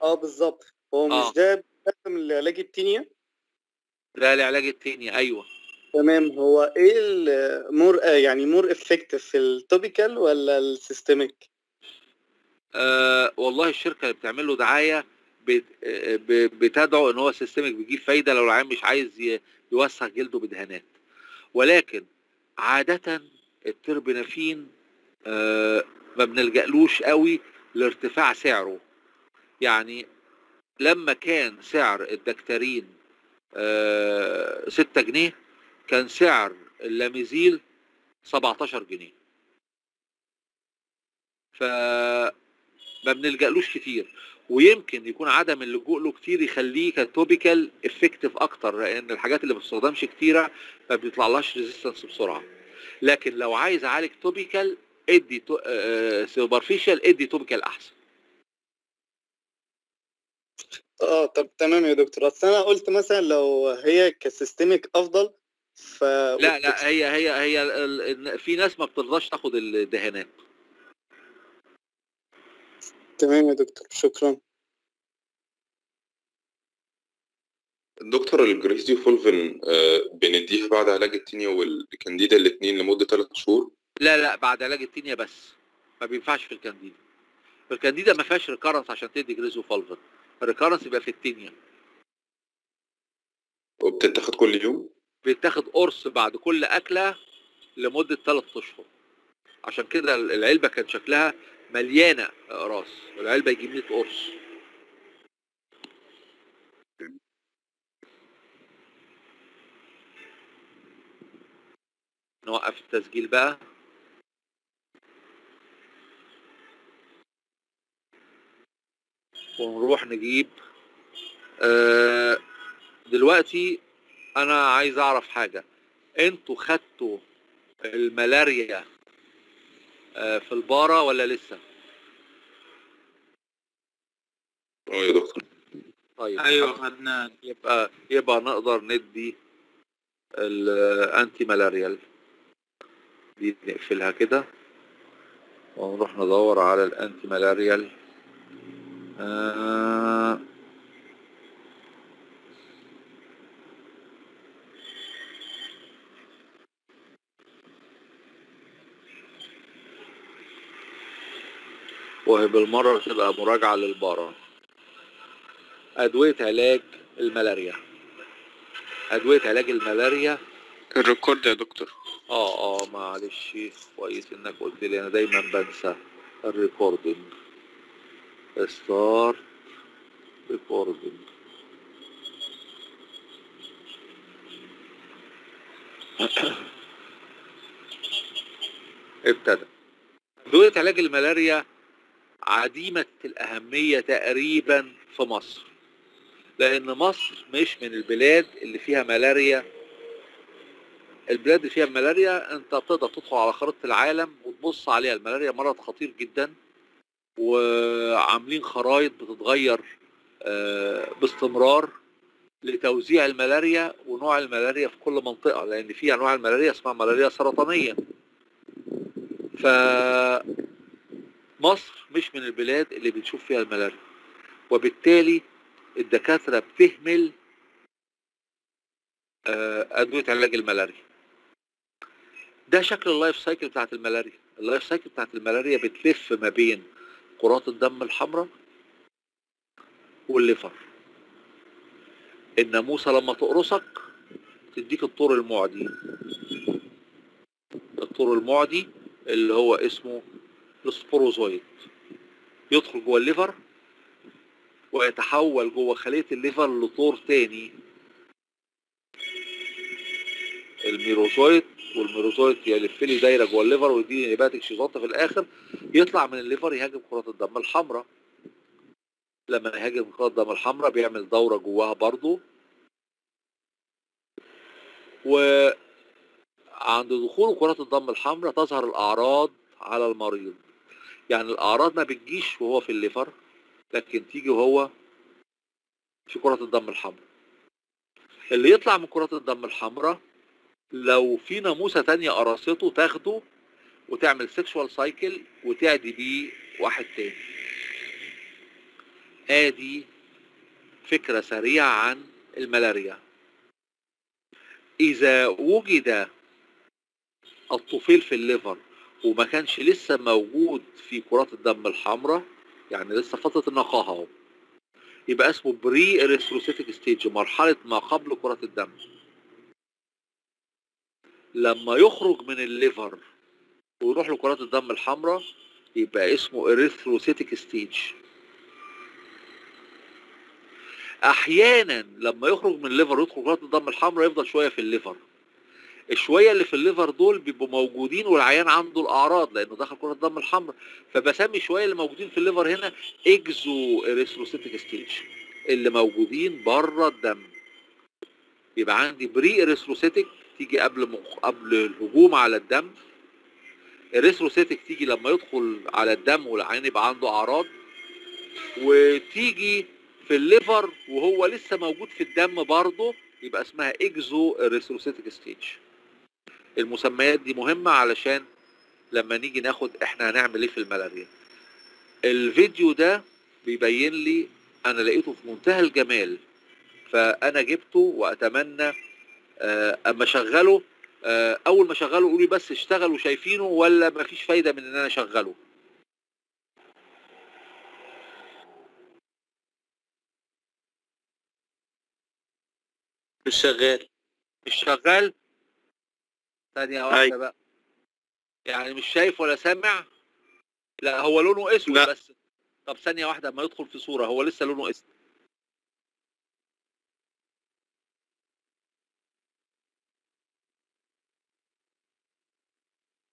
آه بالظبط. هو آه. مش ده بيستخدم لعلاج ال tinea؟ ده العلاج التاني أيوه. تمام. هو إيه ال more آه، يعني more effective في ال topical ولا ال systemic آه والله الشركة اللي بتعمل له دعاية آه، بتدعو إن هو systemic بيجيب فايدة لو العيان مش عايز يوسخ جلده بدهانات. ولكن عادة ال terbinafine آه ما بنلجألوش قوي لارتفاع سعره. يعني لما كان سعر الدكتارين آه 6 جنيه كان سعر اللاميزيل 17 جنيه. ف ما بنلجألوش كتير. ويمكن يكون عدم اللجوء له كتير يخليه ك topical effective أكتر لأن الحاجات اللي ما بتستخدمش كتيرة ما بيطلعلهاش resistance بسرعة. لكن لو عايز اعالج topical ادي to... آه... superficial ادي topical أحسن. آه طب تمام يا دكتور. أصل أنا قلت مثلا لو هي ك systemic أفضل ف لا لا هي هي هي. في ناس ما بترضاش تاخد الدهانات. تمام يا دكتور شكرا. دكتور ال griseofulvin آه، بنديها بعد علاج ال tinea وال candida الاثنين لمدة ثلاث شهور؟ لا لا بعد علاج ال tinea بس. ما بينفعش في الكانديدا. في الكانديدا ما فيهاش recurrence عشان تدي griseofulvin ال recurrence يبقى في ال tinea. وبتتاخد كل يوم؟ بيتاخد قرص بعد كل أكلة لمدة ثلاث أشهر. عشان كده العلبة كان شكلها مليانة اقراص العلبه يجيب 100 قرص. نوقف التسجيل بقى. ونروح نجيب آه دلوقتي أنا عايز أعرف حاجة. أنتوا خدتوا الملاريا في البارة ولا لسه؟ آه يا دكتور. طيب. أيوه خدنا يبقى يبقى نقدر ندي الانتي ملاريال دي نقفلها كده. ونروح ندور على الانتي ملاريال آه وهي بالمرة تبقى مراجعة للبارة. أدوية علاج الملاريا. أدوية علاج الملاريا. ال record يا دكتور. آه آه معلش كويس إنك قلت لي أنا دايما بنسى ال recording start recording [clears throat] ابتدى أدوية علاج الملاريا عديمة الأهمية تقريبا في مصر لأن مصر مش من البلاد اللي فيها ملاريا. البلاد اللي فيها ملاريا أنت بتقدر تدخل على خريطة العالم وتبص عليها. الملاريا مرض خطير جدا وعاملين خرائط بتتغير آه، باستمرار لتوزيع الملاريا ونوع الملاريا في كل منطقة لأن في أنواع الملاريا اسمها ملاريا سرطانية. ف مصر مش من البلاد اللي بنشوف فيها الملاريا وبالتالي الدكاترة بتهمل آه، أدوية علاج الملاريا. ده شكل ال life cycle بتاعت الملاريا. ال life cycle بتاعت الملاريا بتلف ما بين كرات الدم الحمراء وال liver. الناموسة لما تقرصك تديك الطور المعدي. الطور المعدي اللي هو اسمه ال sporozoite يدخل جوه ال liver ويتحول جوه خلية ال liver لطور تاني. ال merozoite وال merozoite يلف لي دايرة جوه ال liver ويديني hepatic schizont في الآخر. يطلع من ال liver يهاجم كرات الدم الحمراء. لما يهاجم كرات الدم الحمراء بيعمل دورة جواها برضو. وعند دخول كرات الدم الحمراء تظهر الأعراض على المريض. يعني الأعراض ما بتجيش وهو في ال liver لكن تيجي وهو في كرات الدم الحمراء. اللي يطلع من كرات الدم الحمراء لو في ناموسة تانية قرصته تاخده وتعمل sexual cycle وتعدي بيه واحد تاني. آدي فكرة سريعة عن الملاريا. إذا وجد الطفيل في ال liver وما كانش لسه موجود في كرات الدم الحمراء يعني لسه فترة النقاهة أهو. يبقى اسمه pre-erythrocytic stage مرحلة ما قبل كرات الدم. لما يخرج من ال liver ويروح لكرات الدم الحمراء يبقى اسمه erythrocytic stage أحيانا لما يخرج من ال liver ويدخل كرات الدم الحمراء يفضل شوية في ال liver. الشويه اللي في ال liver دول بيبقوا موجودين والعيان عنده الأعراض لأنه دخل كرة الدم الحمراء. فبسمي شوية اللي موجودين في ال liver هنا exo-erythrocytic stage اللي موجودين بره الدم. يبقى عندي pre-erythrocytic تيجي قبل مخ... قبل الهجوم على الدم. erythrocytic تيجي لما يدخل على الدم والعيان يبقى عنده أعراض. وتيجي في ال liver وهو لسه موجود في الدم برضه يبقى اسمها exo-erythrocytic stage المسميات دي مهمة علشان لما نيجي ناخد إحنا هنعمل إيه في الملاريا. الفيديو ده بيبين لي أنا لقيته في منتهى الجمال فانا جبته واتمنى آه، اما اشغله آه، اول ما اشغله قولي بس اشتغلوا شايفينه ولا مفيش فايدة من ان أنا اشغله. مش شغال. مش شغال؟ ثانية واحدة أي. بقى. يعني مش شايف ولا سامع؟ لا هو لونه أسود لا. بس. طب ثانية واحدة اما يدخل في صورة هو لسه لونه أسود.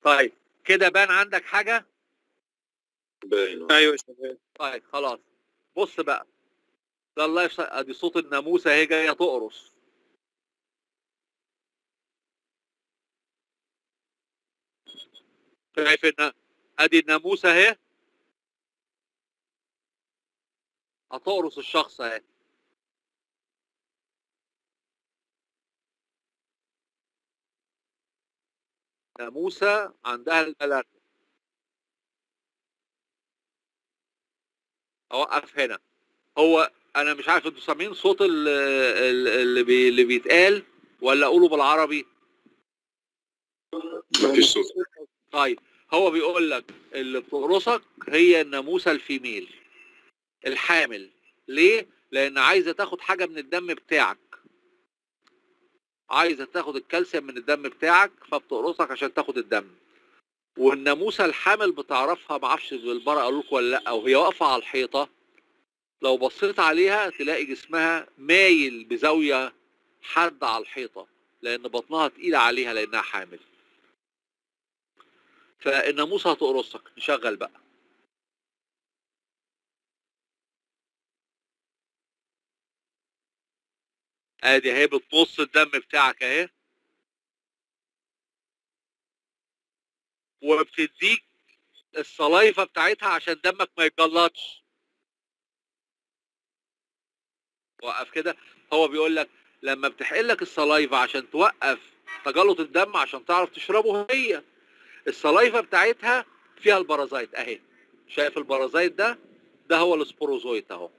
طيب كده بان عندك حاجة؟ باين. أيوه طيب خلاص. بص بقى. ده الله يفصل أدي صوت الناموسة اهي جاية تقرص. شايف إن ادي الناموسة اهي هتقرص الشخص اهي ناموسة عندها الملاريا أوقف هنا. هو أنا مش عارف أنتوا سامعين صوت ال- ال- اللي بي اللي بيتقال ولا أقوله بالعربي؟ مفيش صوت. طيب هو بيقول لك اللي بتقرصك هي الناموسة ال female الحامل. ليه؟ لأن عايزة تاخد حاجة من الدم بتاعك. عايزة تاخد الكالسيوم من الدم بتاعك فبتقرصك عشان تاخد الدم. والناموسة الحامل بتعرفها معرفش بالبره قالوا لكم ولا لأ وهي واقفة على الحيطة. لو بصيت عليها تلاقي جسمها مايل بزاوية حادة على الحيطة لأن بطنها تقيلة عليها لأنها حامل. فالناموسه هتقرصك. نشغل بقى. آدي اهي بتمص الدم بتاعك اهي. وبتديك الصلايفة بتاعتها عشان دمك ما يتجلطش. وقف كده. هو بيقول لك لما بتحقن لك الصلايفة عشان توقف تجلط الدم عشان تعرف تشربه هي الصلايفة بتاعتها فيها البرازيت اهي. شايف البرازيت ده؟ ده هو السبوروزويت اهو.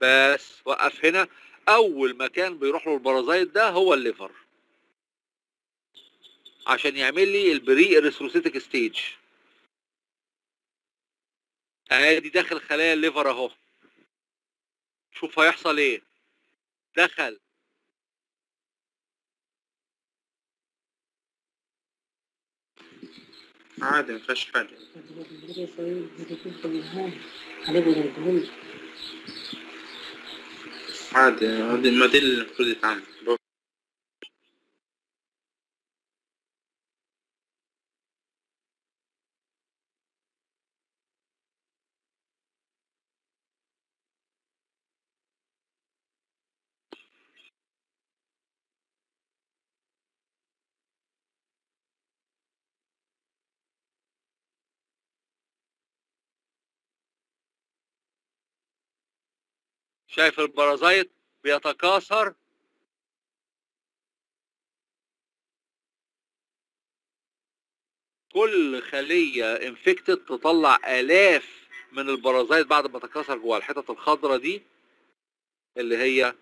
بس وقف هنا. أول مكان بيروح له ال parasite ده هو ال liver. عشان يعمل لي ال pre-erythrocytic stage أدي داخل خلايا ال liver أهو. شوف هيحصل إيه. دخل. عادي ما فيهاش حاجة. عادي هذه ما دي اللي المفروض يتعمل. شايف ال parasite بيتكاثر. كل خلية infected تطلع آلاف من ال parasite بعد ما تكاثر جوه الحتت الخضراء دي اللي هي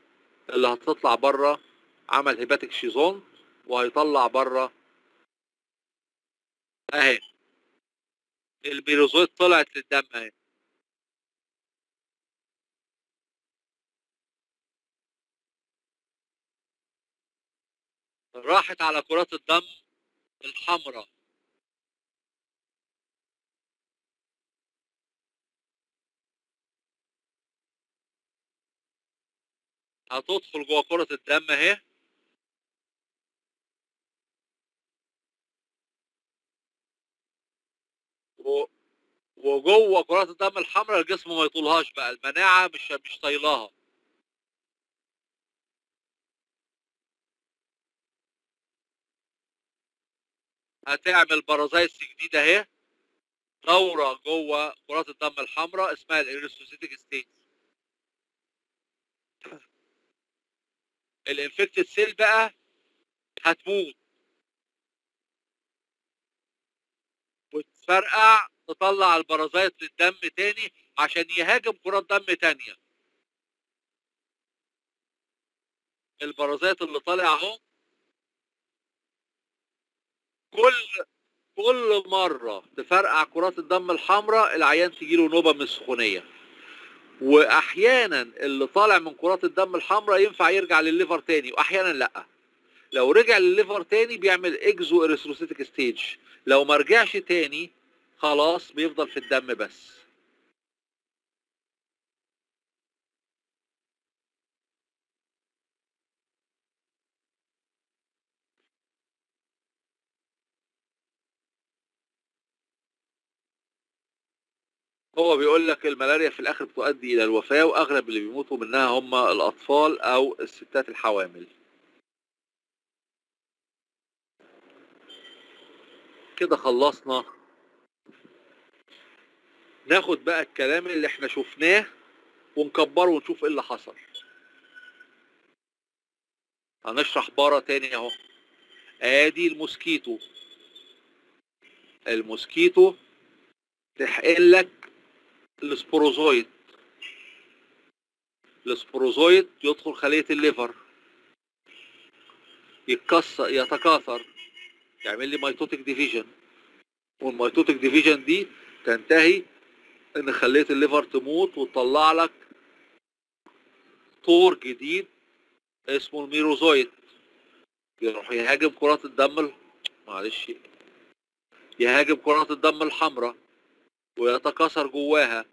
اللي هتطلع بره عمل hepatic schizont وهيطلع بره أهي. ال merozoite طلعت للدم أهي. راحت على كرات الدم الحمراء. هتدخل جوه كرة الدم اهي. وجوه كرات الدم الحمراء الجسم ما يطولهاش بقى المناعة مش مش طايلاها. هتعمل parasites جديدة اهي. دورة جوه كرات الدم الحمراء اسمها ال erythrocytic stage. ال infected cell بقى هتموت. وتفرقع تطلع ال parasite للدم تاني عشان يهاجم كرات دم تانية. ال parasite اللي طالع اهو كل كل مرة تفرقع كرات الدم الحمراء العيان تجيله نوبة من السخونية. وأحيانا اللي طالع من كرات الدم الحمراء ينفع يرجع للليفر تاني وأحيانا لأ. لو رجع للليفر تاني بيعمل exo-erythrocytic stage لو ما رجعش تاني خلاص بيفضل في الدم بس. هو بيقول لك الملاريا في الآخر بتؤدي إلى الوفاة وأغلب اللي بيموتوا منها هم الأطفال أو الستات الحوامل. كده خلصنا. ناخد بقى الكلام اللي إحنا شفناه ونكبره ونشوف إيه اللي حصل. هنشرح بره تاني أهو. آدي الموسكيتو. ال mosquito تحقن لك ال sporozoite ال sporozoite يدخل خلية ال liver. يتكسر يتكاثر. يعمل لي mitotic division وال mitotic division دي تنتهي إن خلية ال liver تموت وتطلع لك طور جديد اسمه ال merozoite. يروح يهاجم كرات الدم ال- معلش يهاجم كرات الدم الحمراء. ويتكاثر جواها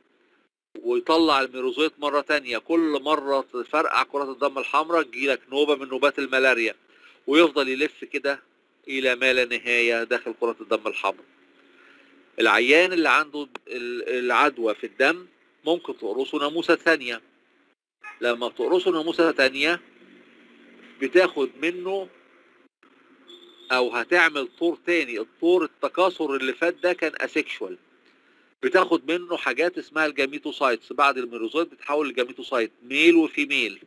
ويطلع الميروزويت مرة تانية. كل مرة تفرقع كرات الدم الحمراء تجيلك نوبة من نوبات الملاريا ويفضل يلف كده إلى ما لا نهاية داخل كره الدم الحمراء. العيان اللي عنده ال- العدوى في الدم ممكن تقرصه ناموسة ثانية لما تقرصه ناموسة ثانية بتاخد منه أو هتعمل طور تاني. الطور التكاثر اللي فات ده كان asexual بتاخد منه حاجات اسمها ال gametocytes. بعد الميروزويد بتتحول لجاميتوسايت ميل وفيميل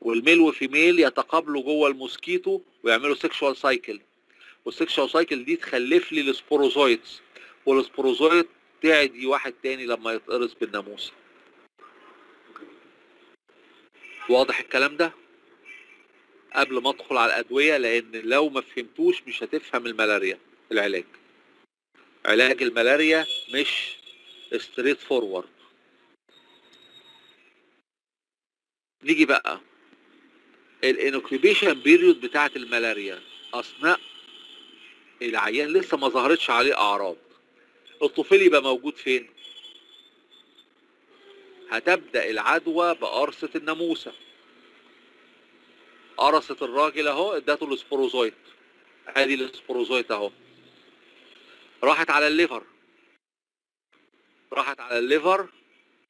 والميل وفيميل يتقابلوا جوه ال mosquito ويعملوا sexual cycle وال sexual cycle دي تخلف لي ال sporozoites وال sporozoite تعدي واحد تاني لما يتقرص بالناموسة. واضح الكلام ده؟ قبل ما ادخل على الأدوية لأن لو ما فهمتوش مش هتفهم الملاريا العلاج. علاج الملاريا مش straightforward نيجي بقى. ال incubation period بتاعت الملاريا أثناء العيان لسه ما ظهرتش عليه أعراض. الطفيل يبقى موجود فين؟ هتبدأ العدوى بقرصة الناموسة. قرصت الراجل أهو ادته ال sporozoite. أدي ال sporozoite أهو. راحت على الليفر. راحت على الليفر.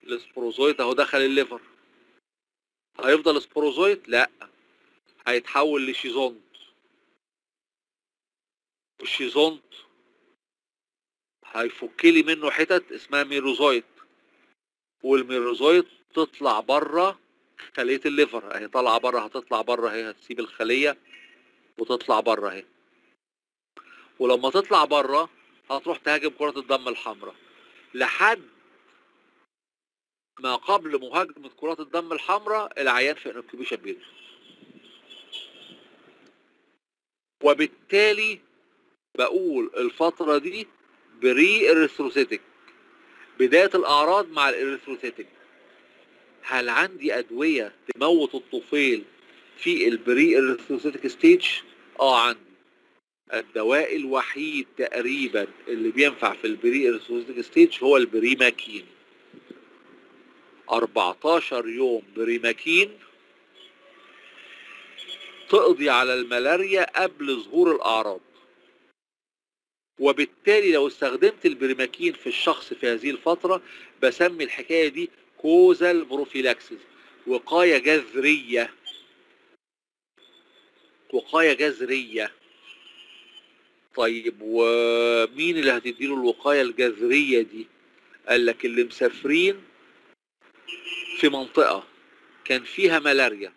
السبوروزويت اهو دخل الليفر. هيفضل سبوروزويت لا. هيتحول ل schizont. وال schizont هيفك لي منه حتت اسمها merozoite. وال merozoite تطلع بره خلية ال liver. اهي طالعة بره هتطلع بره اهي هتسيب الخلية وتطلع بره اهي. ولما تطلع بره هتروح تهاجم كرة الدم الحمراء. لحد ما قبل مهاجمة كرات الدم الحمراء العيان في incubation period وبالتالي بقول الفترة دي pre-erythrocytic بداية الأعراض مع ال erythrocytic هل عندي أدوية تموت الطفيل في ال pre-erythrocytic stage آه عندي. الدواء الوحيد تقريبا اللي بينفع في ال pre-erythrocytic stage هو البريماكين. 14 يوم بريماكين تقضي على الملاريا قبل ظهور الأعراض. وبالتالي لو استخدمت البريماكين في الشخص في هذه الفترة بسمي الحكاية دي causal prophylaxis وقاية جذرية. وقاية جذرية. طيب ومين اللي هتديله الوقاية الجذرية دي؟ قال لك اللي مسافرين في منطقة كان فيها ملاريا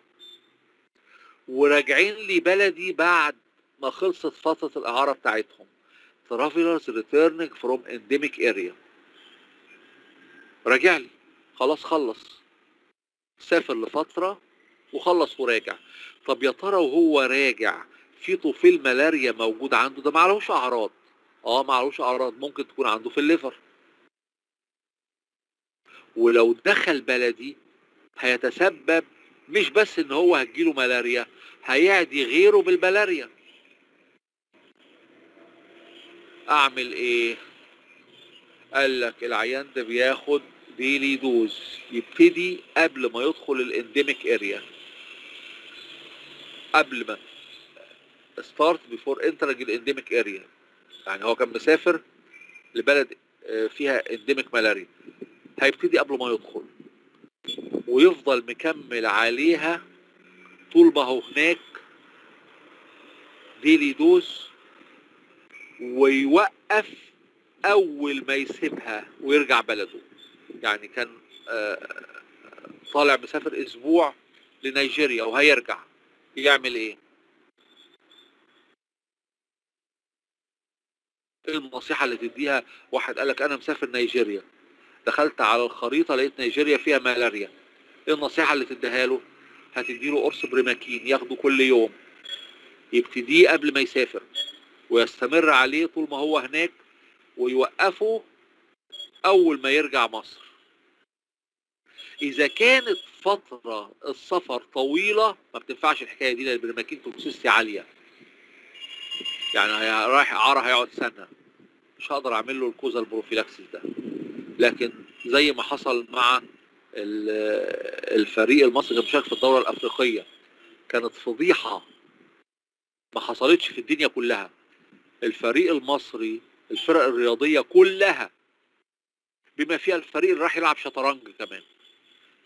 وراجعين لي بلدي بعد ما خلصت فترة الإعارة بتاعتهم. Travelers returning from endemic area. راجع لي. خلاص خلص. سافر لفترة وخلص وراجع. طب يا ترى وهو راجع في طفيل ملاريا موجود عنده ده معلوش أعراض. آه معلوش أعراض ممكن تكون عنده في ال liver. ولو دخل بلدي هيتسبب مش بس إن هو هتجيله ملاريا هيعدي غيره بالملاريا. أعمل إيه؟ قال لك العيان ده بياخد daily dose يبتدي قبل ما يدخل ال endemic area قبل ما start before entering ال endemic area يعني هو كان مسافر لبلد آه، فيها endemic malaria هيبتدي قبل ما يدخل. ويفضل مكمل عليها طول ما هو هناك daily dose ويوقف أول ما يسيبها ويرجع بلده. يعني كان آه، طالع مسافر أسبوع لنيجيريا وهيرجع. يعمل إيه؟ إيه النصيحة اللي تديها؟ واحد قالك أنا مسافر نيجيريا. دخلت على الخريطة لقيت نيجيريا فيها ملاريا. إيه النصيحة اللي تديها له؟ هتديله قرص بريماكين ياخده كل يوم. يبتديه قبل ما يسافر. ويستمر عليه طول ما هو هناك ويوقفه أول ما يرجع مصر. إذا كانت فترة السفر طويلة ما بتنفعش الحكاية دي لأن ال primaquine toxicity عالية. يعني رايح اعارة هيقعد سنة. مش هقدر أعمل له ال causal prophylaxis ده. لكن زي ما حصل مع ال- الفريق المصري كان بيشارك في الدورة الأفريقية كانت فضيحة. ما حصلتش في الدنيا كلها. الفريق المصري الفرق الرياضية كلها. بما فيها الفريق اللي راح يلعب شطرنج كمان.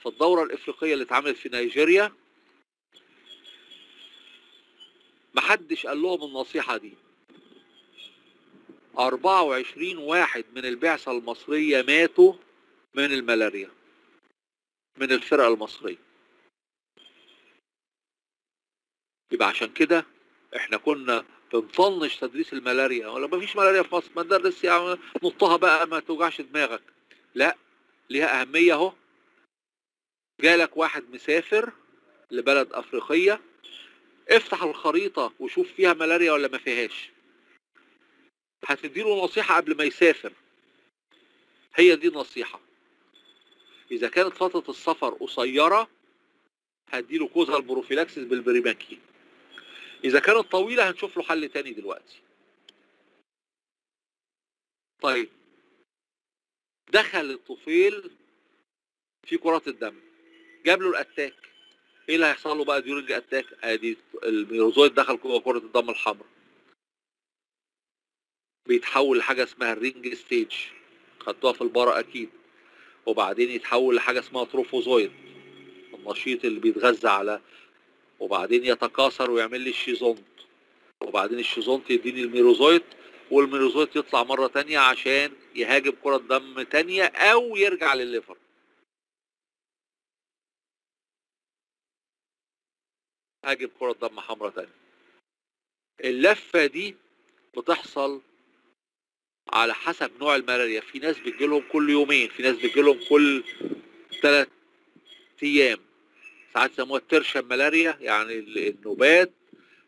في الدوره الإفريقية اللي اتعملت في نيجيريا محدش قال لهم النصيحة دي. 24 واحد من البعثة المصرية ماتوا من الملاريا من الفرقة المصرية. يبقى عشان كده إحنا كنا بنطنش تدريس الملاريا. ولا ما فيش ملاريا في مصر ما ندرس يعني نطها بقى ما توجعش دماغك. لا ليها أهمية أهو. جالك واحد مسافر لبلد أفريقية افتح الخريطة وشوف فيها ملاريا ولا ما فيهاش. هتديله نصيحة قبل ما يسافر. هي دي النصيحة. إذا كانت فترة السفر قصيرة هديله causal prophylaxis بال primaquine. إذا كانت طويلة هنشوف له حل تاني دلوقتي. طيب. دخل الطفيل في كرات الدم. جاب له ال attack. إيه اللي هيحصل له بقى؟ during attack ادي ال merozoite دخل جوه كرة الدم الحمراء. بيتحول لحاجة اسمها ال ring stage. خدتوها في ال para أكيد. وبعدين يتحول لحاجة اسمها trophozoite. النشيط اللي بيتغذى على. وبعدين يتكاثر ويعمل لي ال schizont. وبعدين ال schizont يديني ال merozoite وال merozoite يطلع مرة تانية عشان يهاجم كرة دم تانية أو يرجع للل liver. هاجم كرة دم حمراء تانية. اللفة دي بتحصل على حسب نوع الملاريا. في ناس بتجيلهم كل يومين في ناس بتجيلهم كل ثلاث أيام. ساعات يسموها ال tertian malaria يعني ال- النوبات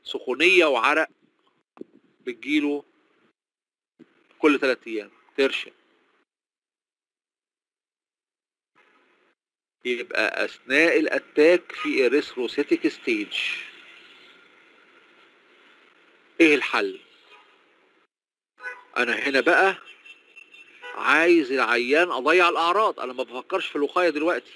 سخونية وعرق بتجيله كل ثلاث أيام. tertian يبقى أثناء ال attack في erythrocytic stage إيه الحل؟ أنا هنا بقى عايز العيان أضيع الأعراض. أنا ما بفكرش في الوقاية دلوقتي.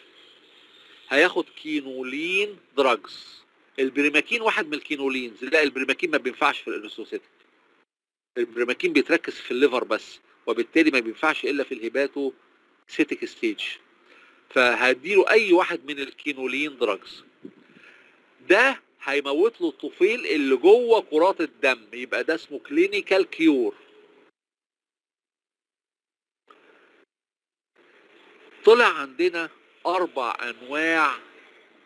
هياخد quinoline drugs ال primaquine واحد من ال quinolines. لا البريماكين ما بينفعش في ال erythrocytic ال primaquine بيتركز في ال liver بس وبالتالي ما بينفعش إلا في ال hepatocytic stage فهديله أي واحد من ال quinoline drugs ده هيموت له الطفيل اللي جوه كرات الدم يبقى ده اسمه clinical cure طلع عندنا أربع أنواع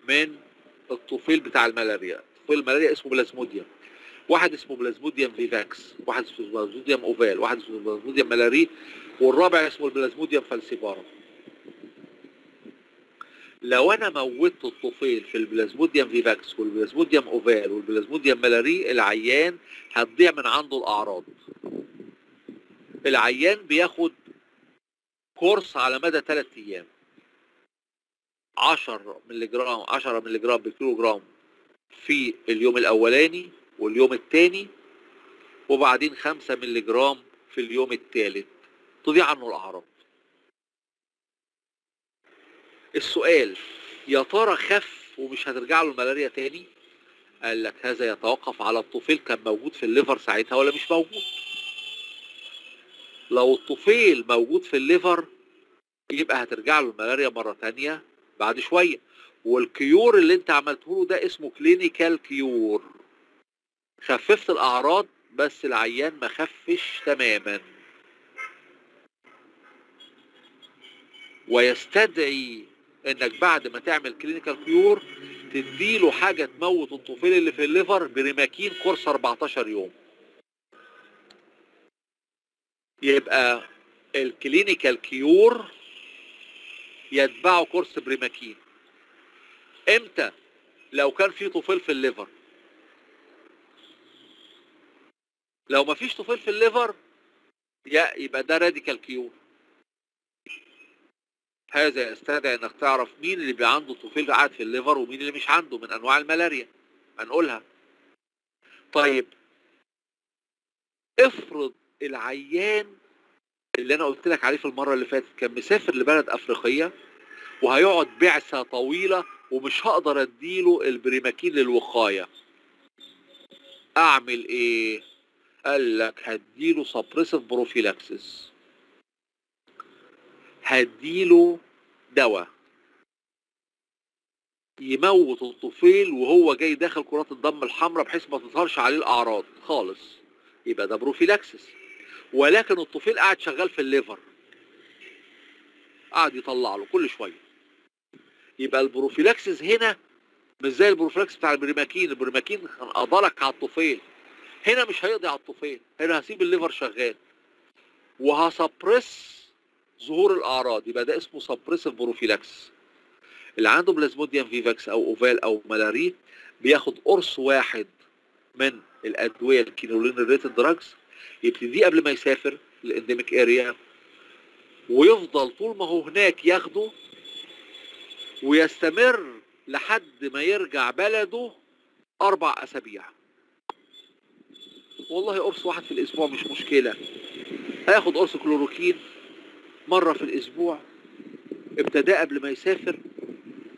من الطفيل بتاع الملاريا. طفيل الملاريا اسمه بلازموديوم. واحد اسمه Plasmodium vivax واحد اسمه Plasmodium ovale واحد اسمه Plasmodium malariae والرابع اسمه ال Plasmodium falciparum لو أنا موتت الطفيل في ال Plasmodium vivax وال Plasmodium ovale وال Plasmodium malariae العيان هتضيع من عنده الأعراض. العيان بياخد course على مدى 3 أيام. 10 مللي جرام 10 مللي جرام جرام في اليوم الأولاني واليوم الثاني وبعدين 5 مللي جرام في اليوم الثالث تضيع عنه الأعراض. السؤال يا ترى خف ومش هترجع له الملاريا تاني؟ قال لك هذا يتوقف على الطفيل كان موجود في ال liver ساعتها ولا مش موجود؟ لو الطفيل موجود في ال liver يبقى هترجع له الملاريا مرة تانية بعد شوية. وال cure اللي انت عملته له ده اسمه clinical cure خففت الأعراض بس العيان ما خفش تماما. ويستدعي انك بعد ما تعمل clinical cure تديله حاجة تموت الطفيل اللي في ال liver primaquine course 14 يوم. يبقى ال clinical cure يتبعه course primaquine. إمتى؟ لو كان في طفيل في ال liver. لو ما فيش طفيل في ال liver يبقى ده radical cure هذا يستدعي أنك تعرف مين اللي بيبقى عنده طفيل قاعد في ال liver ومين اللي مش عنده من أنواع الملاريا. هنقولها. طيب افرض العيان اللي أنا قلت لك عليه في المرة اللي فاتت كان مسافر لبلد أفريقية وهيقعد بعثة طويلة ومش هقدر أديله البريماكين للوقاية. أعمل إيه؟ قال لك هديله suppressive prophylaxis هديله دواء. يموت الطفيل وهو جاي داخل كرات الدم الحمراء بحيث ما تظهرش عليه الأعراض. خالص. يبقى ده prophylaxis. ولكن الطفيل قاعد شغال في ال liver. قاعد يطلع له كل شوية. يبقى ال prophylaxis هنا مش زي ال prophylaxis بتاع ال primaquine. ال primaquine كان على الطفيل. هنا مش هيقضي على الطفيل. هنا هسيب ال liver شغال. وه suppress ظهور الأعراض يبقى ده اسمه suppressive prophylaxis اللي عنده Plasmodium vivax أو ovale أو malariae بياخد قرص واحد من الأدوية ال quinoline related drugs يبتدي قبل ما يسافر ال endemic area ويفضل طول ما هو هناك ياخده ويستمر لحد ما يرجع بلده أربع أسابيع. والله قرص واحد في الأسبوع مش مشكلة. هياخد قرص كلوروكين مرة في الأسبوع ابتدى قبل ما يسافر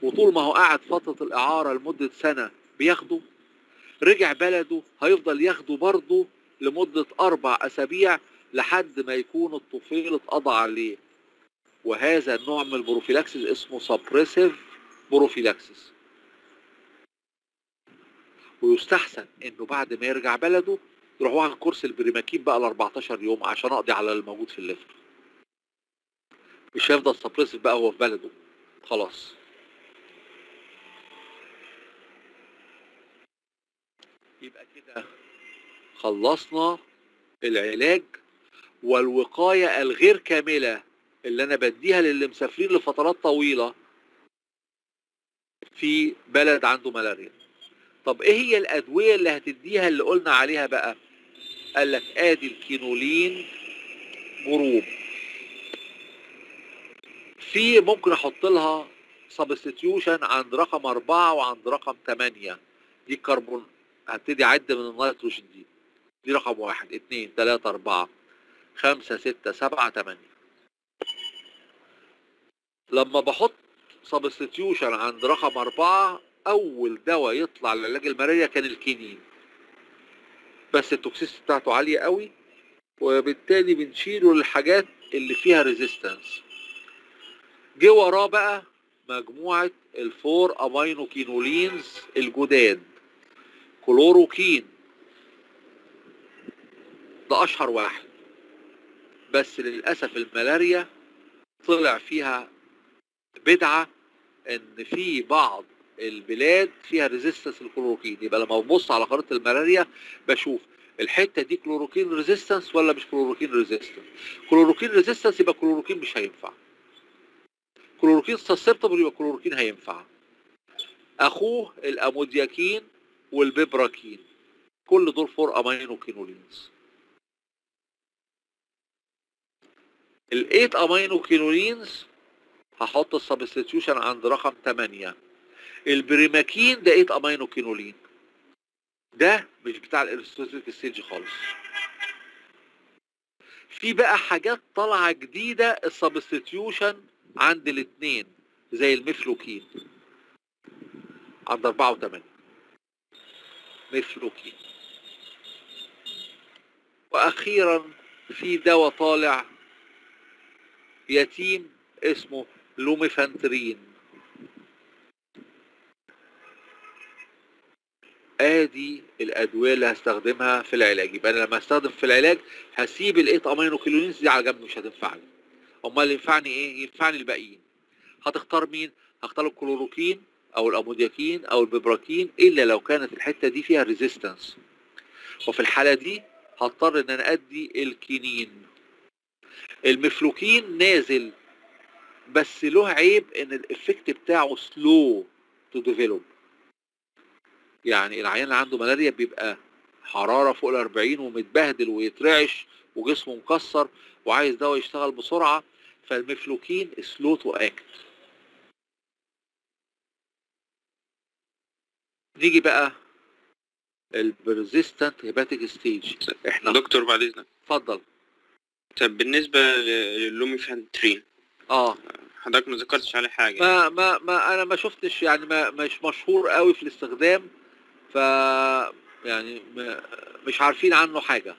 وطول ما هو قاعد فترة الإعارة لمدة سنة بياخده رجع بلده هيفضل ياخده برضه لمدة أربع أسابيع لحد ما يكون الطفيل اتقضى عليه. وهذا النوع من ال prophylaxis اسمه suppressive prophylaxis ويستحسن إنه بعد ما يرجع بلده يروح واخد course ال primaquine بقى ل 14 يوم عشان أقضي على الموجود في ال liver. مش هيفضل suppressive بقى هو في بلده. خلاص. يبقى كده خلصنا العلاج والوقاية الغير كاملة اللي أنا بديها للي مسافرين لفترات طويلة في بلد عنده ملاريا. طب إيه هي الأدوية اللي هتديها اللي قلنا عليها بقى؟ قال لك آدي الكينولين group في ممكن أحط لها substitution عند رقم أربعة وعند رقم ثمانية دي كربون هبتدي أعد من النيتروجين دي. دي رقم واحد. اتنين تلاتة أربعة. خمسة ستة سبعة تمانية. لما بحط substitution عند رقم أربعة أول دواء يطلع لعلاج الملاريا كان الكينين. بس التوكسيس بتاعته عالية قوي وبالتالي بنشيله للحاجات اللي فيها resistance جه وراه بقى مجموعة ال four aminoquinolines الجداد. كلوروكين. ده أشهر واحد. بس للأسف الملاريا طلع فيها بدعة إن في بعض البلاد فيها resistance لل chloroquine. يبقى لما ببص على خريطة الملاريا بشوف الحتة دي chloroquine resistance ولا مش chloroquine resistance chloroquine resistance يبقى كلوروكين مش هينفع. chloroquine susceptible يبقى كلوروكين هينفع. أخوه ال amodiaquine وال piperaquine كل دول four aminoquinolines ال eight aminoquinolines هحط ال substitution عند رقم 8 البريماكين ده 8 aminoquinoline ده مش بتاع ال erythrocytic stage خالص. في بقى حاجات طالعة جديدة ال substitution عند الاثنين زي ال mefloquine عند 4 و8 mefloquine وأخيرا في دواء طالع يتيم اسمه lumefantrine. آدي الأدوية اللي هستخدمها في العلاج. يبقى أنا لما أستخدم في العلاج هسيب ال eight aminoquinolines دي على جنب مش هتنفعني. أمال ينفعني إيه؟ ينفعني الباقيين. هتختار مين؟ هختار الكلوروكين أو ال amodiaquine أو ال piperaquine إلا لو كانت الحتة دي فيها resistance وفي الحالة دي هضطر إن أنا أدي الكينين. ال mefloquine نازل بس له عيب إن ال effect بتاعه slow to develop يعني العيان اللي عنده ملاريا بيبقى حرارة فوق ال 40 ومتبهدل ويترعش وجسمه مكسر وعايز دواء يشتغل بسرعة فال mefloquine slow to act نيجي بقى ال persistent hepatic stage. إحنا دكتور بعد إذنك. اتفضل. طب بالنسبة ل- لل lumefantrine آه. حضرتك ما ذكرتش عليه حاجة. ما ما ما أنا ما شفتش يعني ما مش مشهور قوي في الاستخدام ف يعني مش عارفين عنه حاجة.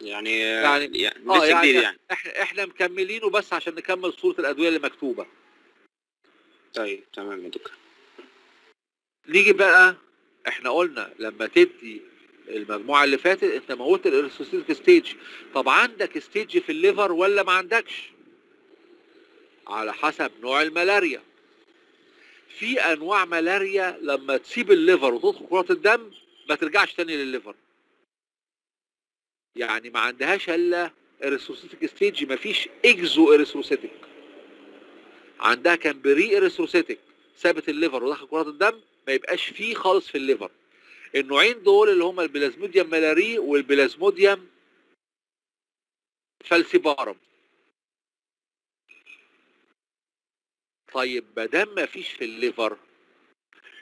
يعني يعني- يعني آه لسه يعني, يعني. إحنا إحنا مكملينه بس عشان نكمل صورة الأدوية اللي مكتوبة. طيب تمام يا دكتور. نيجي بقى إحنا قلنا لما تدي المجموعة اللي فاتت أنت موت ال erythrocytic stage. طب عندك stage في ال liver ولا ما عندكش؟ على حسب نوع الملاريا. في أنواع ملاريا لما تسيب ال liver وتدخل كرات الدم ما ترجعش تاني لل liver. يعني ما عندهاش إلا erythrocytic stage ما فيش exo-erythrocytic عندها كان pre-erythrocytic سابت ال liver ودخل كرات الدم ما يبقاش فيه خالص في ال liver. النوعين دول اللي هما ال Plasmodium malariae وال Plasmodium falciparum. طيب ما دام ما فيش في ال liver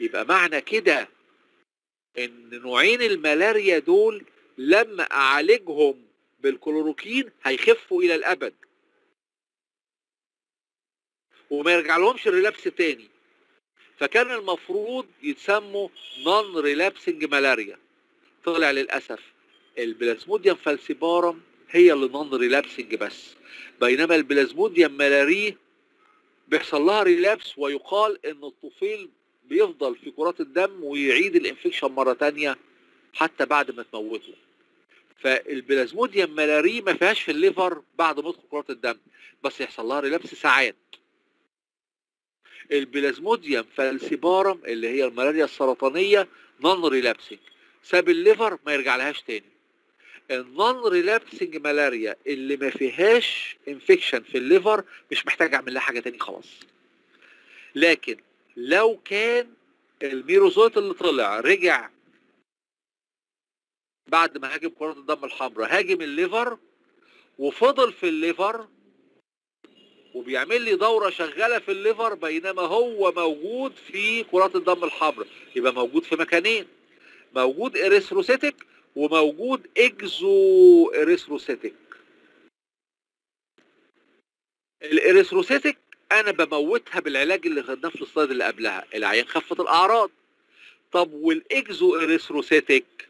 يبقى معنى كده إن نوعين الملاريا دول لما أعالجهم بالكلوروكين هيخفوا إلى الأبد. وما يرجع لهمش ال relapse تاني. فكان المفروض يتسموا non-relapsing malaria طلع للأسف ال Plasmodium falciparum هي اللي non-relapsing بس. بينما ال Plasmodium malariae بيحصل لها relapse ويقال إن الطفيل بيفضل في كرات الدم ويعيد ال infection مرة تانية. حتى بعد ما تموته. فال Plasmodium malariae ما فيهاش في ال liver بعد يدخل كرات الدم بس يحصل لها relapse ساعات. ال Plasmodium falciparum اللي هي الملاريا السرطانية non-relapsing ساب ال liver ما يرجع لهاش تاني. ال non-relapsing malaria اللي ما فيهاش infection في ال liver مش محتاج أعمل لها حاجة تاني خلاص. لكن لو كان ال merozoite اللي طلع رجع بعد ما هاجم كرات الدم الحمراء. هاجم ال liver وفضل في ال liver وبيعمل لي دورة شغالة في ال liver بينما هو موجود في كرات الدم الحمراء. يبقى موجود في مكانين. موجود erythrocytic وموجود exo-erythrocytic ال erythrocytic أنا بموتها بالعلاج اللي خدناه في ال slide اللي قبلها العيان خفت الأعراض. طب وال exo-erythrocytic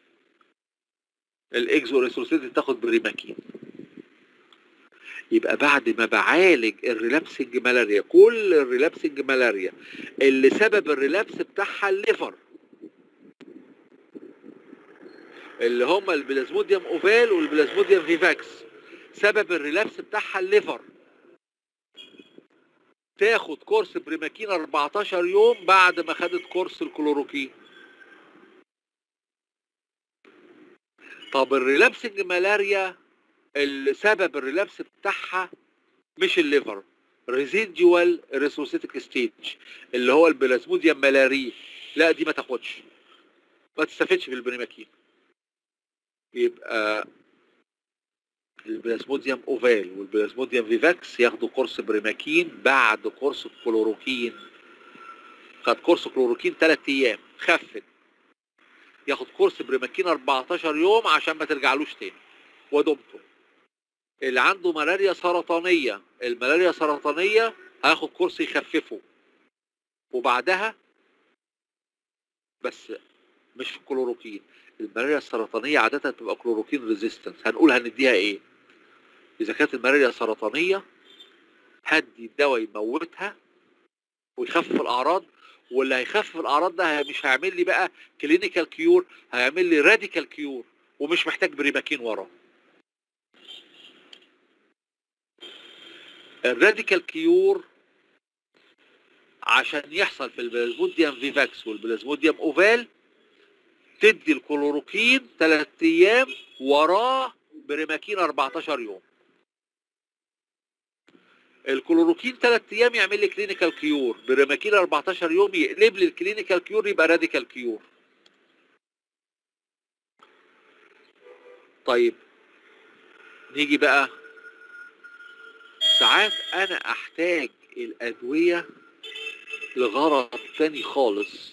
ال exo-erythrocytic تاخد بريماكين يبقى بعد ما بعالج الريلابسنج ملاريا كل الريلابسنج ملاريا اللي سبب الريلابس بتاعها الليفر. اللي هم ال Plasmodium ovale وال Plasmodium vivax. سبب ال relapse بتاعها ال liver. تاخد course primaquine 14 يوم بعد ما خدت course ال chloroquine. طب ال relapsing malaria اللي سبب ال relapse بتاعها مش ال liver residual erythrocytic stage اللي هو ال Plasmodium malariae لا دي ما تاخدش. ما تستفدش بالبريماكين يبقى ال Plasmodium ovale وال Plasmodium vivax ياخدوا course primaquine بعد course chloroquine. خد course chloroquine 3 أيام. خفت. ياخد course primaquine 14 يوم عشان ما ترجعلوش تاني. ودمته اللي عنده ملاريا سرطانية الملاريا سرطانية هياخد course يخففه. وبعدها بس مش في الملاريا السرطانية عادة بتبقى chloroquine resistance هنقول هنديها إيه؟ إذا كانت الملاريا سرطانية هدي الدواء يموتها ويخفف الأعراض واللي هيخفف الأعراض ده مش هيعمل لي بقى clinical cure هيعمل لي radical cure ومش محتاج بريماكين وراه ال radical cure عشان يحصل في ال Plasmodium vivax وال Plasmodium ovale تدي الكلوروكين 3 أيام وراه بريماكين 14 يوم. الكلوروكين 3 أيام يعمل لي clinical cure primaquine 14 يوم يقلب لي ال clinical cure يبقى radical cure طيب نيجي بقى. ساعات أنا أحتاج الأدوية لغرض تاني خالص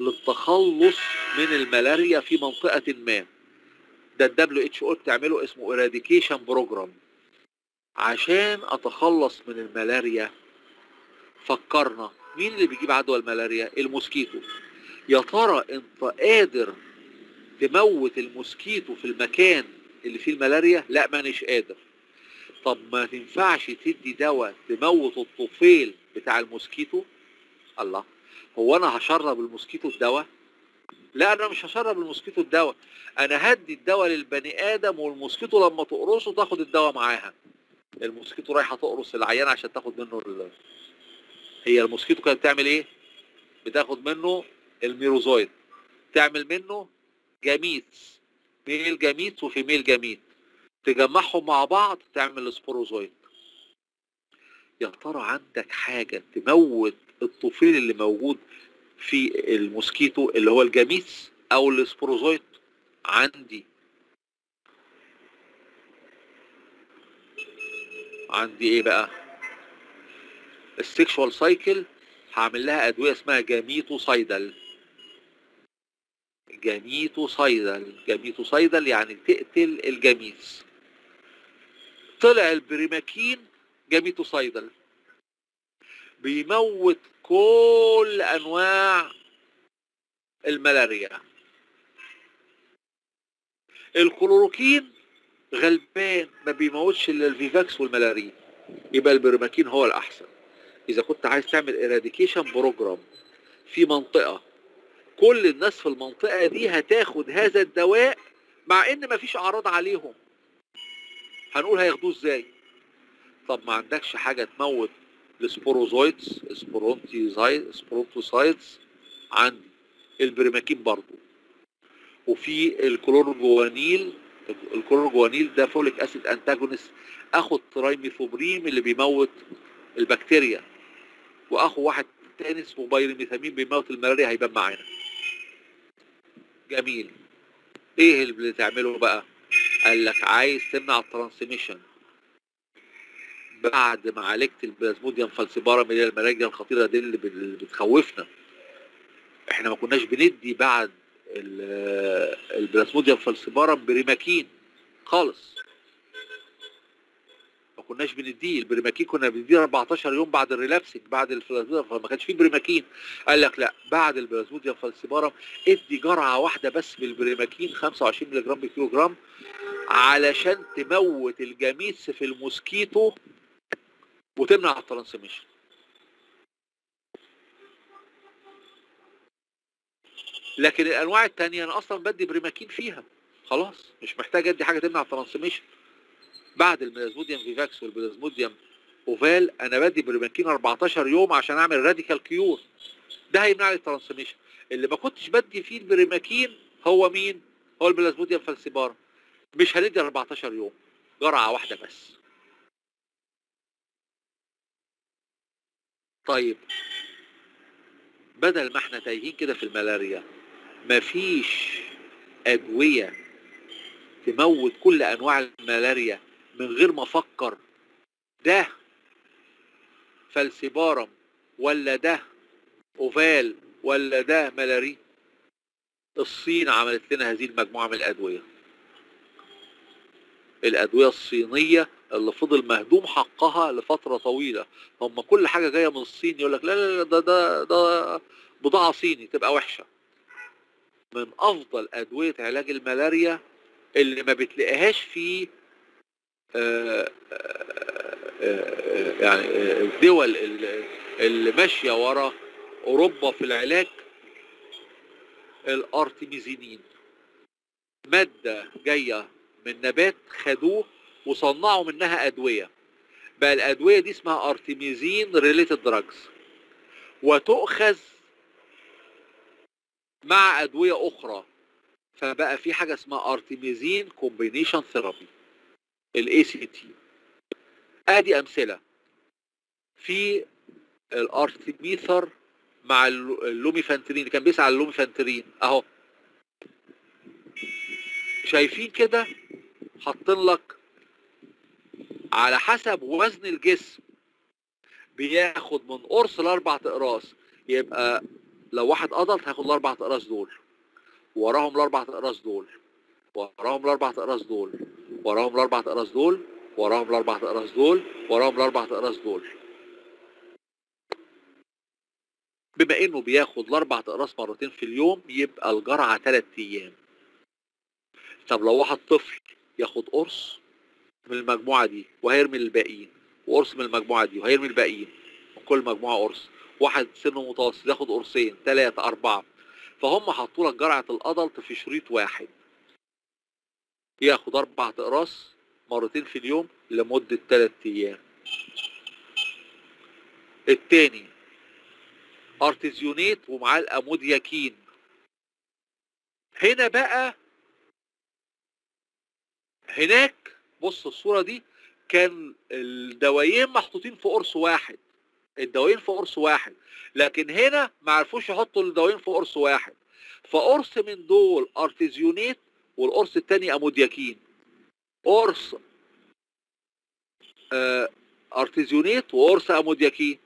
للتخلص من الملاريا في منطقة ما. ده ال WHO بتعمله اسمه eradication program عشان أتخلص من الملاريا. فكرنا مين اللي بيجيب عدوى الملاريا؟ ال mosquito. يا ترى أنت قادر تموت ال mosquito في المكان اللي فيه الملاريا؟ لا مانيش قادر. طب ما تنفعش تدي دواء تموت الطفيل بتاع ال mosquito؟ الله. هو أنا هشرب ال mosquito الدواء لا أنا مش هشرب ال mosquito الدواء أنا هدي الدواء للبني آدم وال mosquito لما تقرصه تاخد الدواء معاها. ال mosquito رايحة تقرص العيان عشان تاخد منه ال... هي ال mosquito كانت بتعمل إيه؟ بتاخد منه ال merozoite تعمل منه gametes male gametes و female gamete تجمعهم مع بعض تعمل sporozoite يا ترى عندك حاجة تموت الطفيل اللي موجود في ال mosquito اللي هو ال gametes أو ال sporozoite عندي. عندي إيه بقى؟ ال sexual cycle هعمل لها أدوية اسمها gametocidal gametocidal gametocidal يعني تقتل ال gametes. طلع ال primaquine gametocidal بيموت كل أنواع الملاريا. الكلوروكين غلبان ما بيموتش إلا ال vivax وال malariae يبقى البريماكين هو الأحسن. إذا كنت عايز تعمل eradication program في منطقة كل الناس في المنطقة دي هتاخد هذا الدواء مع إن مفيش أعراض عليهم. هنقول هياخدوه إزاي؟ طب ما عندكش حاجة تموت ال sporozoites sporontocide sporontocides عندي. البريماكين برضو. وفي ال chlorguanil ال chlorguanil ده folic acid antagonist اخو trimethoprim اللي بيموت البكتيريا وأخو واحد تاني اسمه pyrimethamine بيموت الملاريا هيبان معانا. جميل. إيه اللي بتعمله بقى؟ قال لك عايز تمنع ال transmission. بعد ما عالجت ال plasmodium falciparum اللي هي الخطيرة دي اللي بتخوفنا. إحنا ما كناش بندي بعد ال- ال plasmodium falciparum primaquine خالص. ما كناش بنديه. البريماكين كنا بنديه 14 يوم بعد ال relapsing بعد ال falciparum ما كانش فيه بريماكين. قال لك لا بعد ال plasmodium falciparum ادي جرعة واحدة بس بالبريماكين 25 ملغ بالكيلو جرام علشان تموت ال gametes في ال mosquito وتمنع ال transmission. لكن الأنواع التانية أنا أصلا بدي بريماكين فيها. خلاص مش محتاج أدي حاجة تمنع ال transmission. بعد ال plasmodium vivax وال plasmodium ovale أنا بدي بريماكين 14 يوم عشان أعمل radical cure. ده هيمنع لي ال transmission. اللي ما كنتش بدي فيه البريماكين هو مين؟ هو ال plasmodium falciparum مش هندي 14 يوم. جرعة واحدة بس. طيب بدل ما إحنا تايهين كده في الملاريا مفيش أدوية تموت كل أنواع الملاريا من غير ما أفكر. ده فالسيبارم ولا ده أوفال ولا ده ملاري؟ الصين عملت لنا هذه المجموعة من الأدوية. الأدوية الصينية اللي فضل مهدوم حقها لفترة طويلة. هم كل حاجة جاية من الصين يقول لك لا لا لا ده ده ده بضاعة صيني تبقى وحشة. من أفضل أدوية علاج الملاريا اللي ما بتلاقيهاش في آه، آه، آه، يعني الدول اللي ماشية ورا أوروبا في العلاج ال artemisinin. مادة جاية من نبات خدوه وصنعوا منها أدوية. بقى الأدوية دي اسمها artemisinin related drugs وتؤخذ مع أدوية أخرى فبقى في حاجة اسمها artemisinin combination therapy ال ACT أدي أمثلة. في ال artemether مع ال lu- ال lumefantrine اللي كان بيسعى على ال lumefantrine أهو. شايفين كده؟ حاطين لك على حسب وزن الجسم بياخد من قرص لاربع اقراص يبقى لو واحد ادلت هياخد الأربع اقراص دول. وراهم الأربع اقراص دول. وراهم الأربع اقراص دول. وراهم الأربع اقراص دول. وراهم الأربع اقراص دول. وراهم الأربع اقراص دول. بما إنه بياخد الأربع اقراص مرتين في اليوم يبقى الجرعة ثلاث أيام. طب لو واحد طفل ياخد قرص من المجموعة دي وهيرمي الباقيين وقرص من المجموعة دي وهيرمي الباقيين من كل مجموعة قرص. واحد سنه متوسط ياخد قرصين ثلاثة أربعة. فهم حطوا لك جرعة الأدلت في شريط واحد. ياخد أربع اقراص مرتين في اليوم لمدة ثلاث أيام. التاني أرتيزيونيت ومعاه الأمودياكين. هنا بقى هناك بص الصورة دي كان الدوايين محطوطين في قرص واحد. الدوايين في قرص واحد لكن هنا ما عرفوش يحطوا الدوايين في قرص واحد. فقرص من دول أرتيزيونيت والقرص التاني أمودياكين. قرص آه أرتيزيونيت وقرص أمودياكين.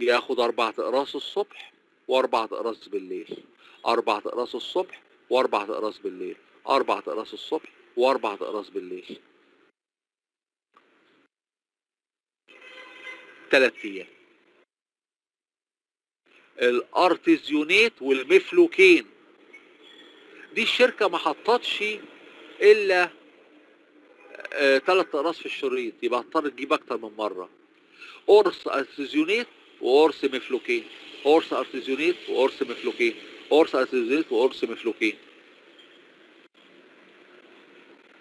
ياخد أربع اقراص الصبح واربع اقراص بالليل. أربع اقراص الصبح واربع اقراص بالليل. أربع اقراص الصبح واربع اقراص بالليل. ثلاث أيام. ال artesunate وال mefloquine. دي الشركة ما حطتش إلا ثلاث اقراص في الشريط. يبقى هتضطر تجيب أكتر من مرة. قرص artesunate وقرص mefloquine. قرص artesunate وقرص mefloquine. قرص artesunate وقرص mefloquine.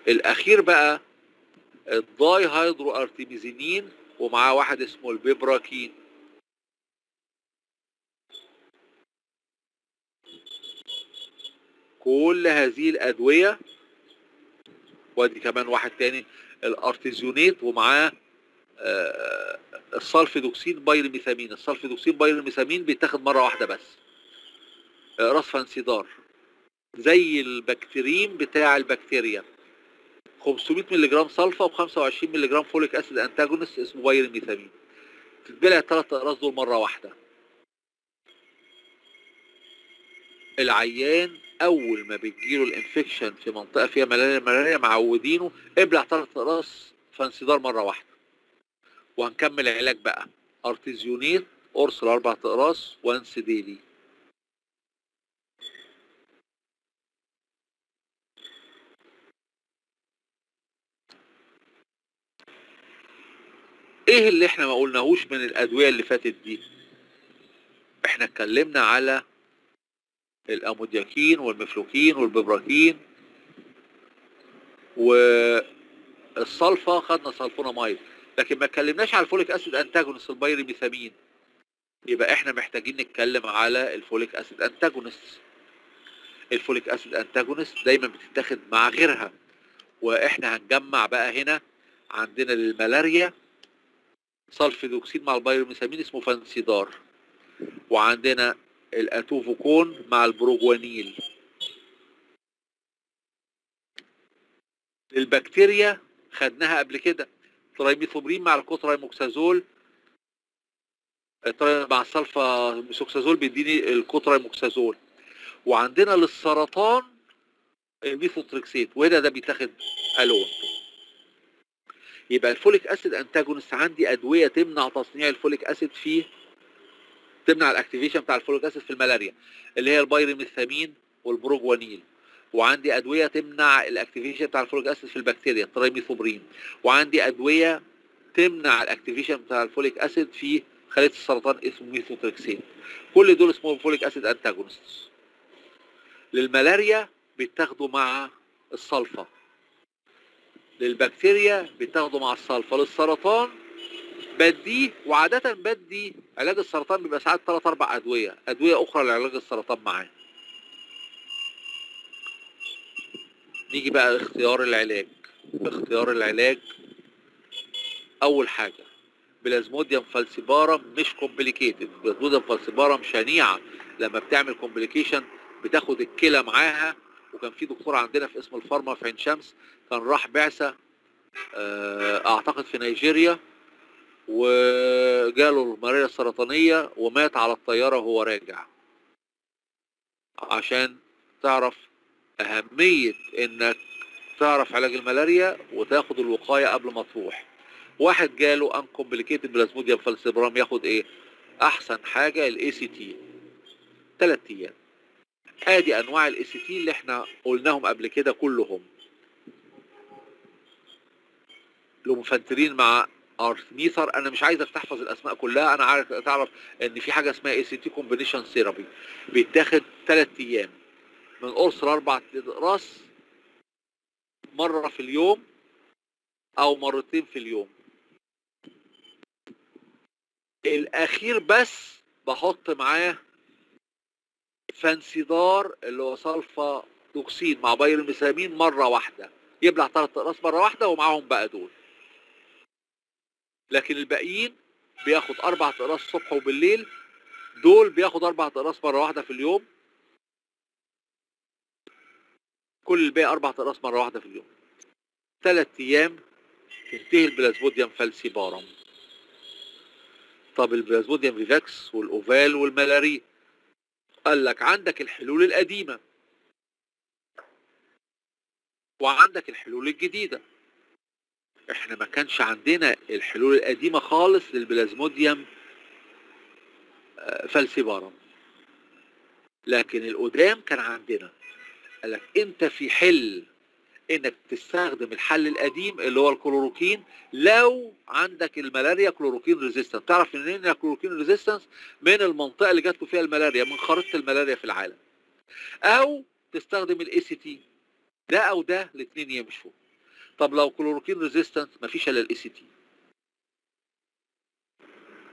الأخير بقى ال dihydroartemisinin ومعاه واحد اسمه ال piperaquine. كل هذه الأدوية وآدي كمان واحد تاني ال artesunate ومعاه آه، ال sulfadoxine pyrimethamine. ال sulfadoxine pyrimethamine بيتاخد مرة واحدة بس. آه، راس Fansidar. زي ال Bactrim بتاع البكتيريا. 500 مللي جرام سلفا و25 مللي جرام folic acid antagonist اسمه pyrimethamine تتبلع الثلاث اقراص دول مرة واحدة. العيان أول ما بتجيله ال infection في منطقة فيها ملاريا ملاريا معودينه ابلع ثلاث اقراص Fansidar مرة واحدة. وهنكمل علاج بقى. artesunate قرص الاربع اقراص once daily إيه اللي إحنا ما قلناهوش من الأدوية اللي فاتت دي؟ إحنا اتكلمنا على ال amodiaquine وال mefloquine وال piperaquine والصلفة خدنا صلفونامايد لكن ما اتكلمناش على ال folic acid antagonist ال pyrimethamine يبقى إحنا محتاجين نتكلم على ال folic acid antagonist ال folic acid antagonist دايما بتتاخد مع غيرها. وإحنا هنجمع بقى هنا عندنا للملاريا sulfadoxine مع ال pyrimethamine اسمه Fansidar. وعندنا ال atovaquone مع ال proguanil. البكتيريا خدناها قبل كده. trimethoprim مع ال co-trimoxazole مع ال sulfamethoxazole بيديني ال co-trimoxazole وعندنا للسرطان الميثوتريكسيت. وهنا ده بيتاخد alone. يبقى ال folic acid antagonist عندي أدوية تمنع تصنيع ال folic acid فيه تمنع ال activation بتاع ال folic acid في الملاريا اللي هي ال pyrimethamine وال proguanil. وعندي أدوية تمنع ال activation بتاع ال folic acid في البكتيريا ال trimethoprim وعندي أدوية تمنع ال activation بتاع ال folic acid في خليه السرطان اسمه ميثوتريكسين. كل دول اسمهم folic acid antagonist. للملاريا بيتاخدوا مع الصلفه للبكتيريا بيتاخدوا مع الصلفه للسرطان بديه وعادة بدي علاج السرطان بيبقى ساعات ثلاث أربع أدوية. أدوية أخرى لعلاج السرطان معاه نيجي بقى اختيار العلاج. اختيار العلاج. أول حاجة Plasmodium falciparum مش complicated Plasmodium falciparum شنيعة. لما بتعمل complication بتاخد الكلى معاها. وكان في دكتور عندنا في قسم الفارما في عين شمس كان راح بعثة آه، أعتقد في نيجيريا وجاله الملاريا السرطانية ومات على الطيارة وهو راجع. عشان تعرف أهمية إنك تعرف علاج الملاريا وتاخد الوقاية قبل ما تروح. واحد جاله uncomplicated Plasmodium falciparum ياخد إيه؟ أحسن حاجة ال ACT ثلاث أيام. آدي أنواع ال ACT اللي إحنا قلناهم قبل كده كلهم. lumefantrine مع artemether. أنا مش عايزك تحفظ الأسماء كلها. أنا عارف تعرف إن في حاجة اسمها ACT combination therapy بيتاخد ثلاث أيام. من قرص لاربع راس مرة في اليوم أو مرتين في اليوم. الأخير بس بحط معاه فانسيدار اللي هو سلفا توكسين مع بايرميثامين مرة واحدة. يبلع ثلاث اقراص مرة واحدة ومعاهم بقى دول. لكن الباقيين بياخد أربع اقراص الصبح وبالليل. دول بياخد أربع اقراص مرة واحدة في اليوم. كل الباقي أربع اقراص مرة واحدة في اليوم. ثلاث أيام تنتهي ال Plasmodium falciparum طب ال Plasmodium vivax وال ovale وال malariae. قال لك عندك الحلول القديمة. وعندك الحلول الجديدة. إحنا ما كانش عندنا الحلول القديمة خالص للبلازموديوم آه، falciparum لكن القدام كان عندنا. قال لك انت في حل انك تستخدم الحل القديم اللي هو الكلوروكين لو عندك الملاريا chloroquine resistance تعرف منين ال chloroquine resistance من المنطقة اللي جات له فيها الملاريا من خريطة الملاريا في العالم. أو تستخدم ال ACT ده أو ده الاثنين يمشوا. طب لو chloroquine resistance مفيش إلا ال ACT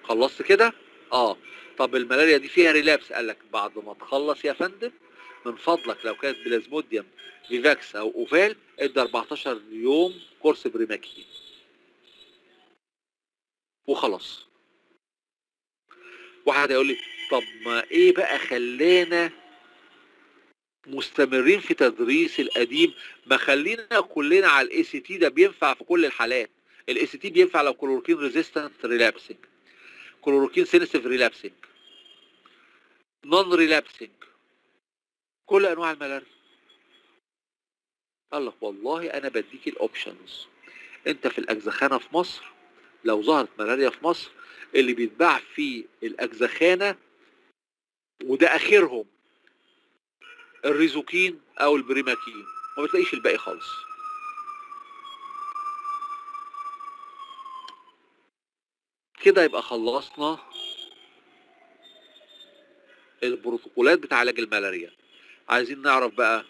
خلصت كده؟ آه. طب الملاريا دي فيها relapse قال لك بعد ما تخلص يا فندم من فضلك لو كانت Plasmodium vivax أو ovale ادي 14 يوم كورس بريماكين وخلاص. واحد هيقول لي طب ما إيه بقى خلانا مستمرين في تدريس القديم ما خلينا كلنا على ال ACT ده بينفع في كل الحالات. ال ACT بينفع لو chloroquine resistant relapsing chloroquine sensitive relapsing non relapsing كل أنواع الملاريا قال لك والله أنا بديك ال options أنت في الأجزخانة في مصر لو ظهرت ملاريا في مصر اللي بيتباع في الأجزخانة وده آخرهم. ال Resochin أو البريماكين. ما بتلاقيش الباقي خالص. كده يبقى خلصنا البروتوكولات بتاع علاج الملاريا. عايزين نعرف بقى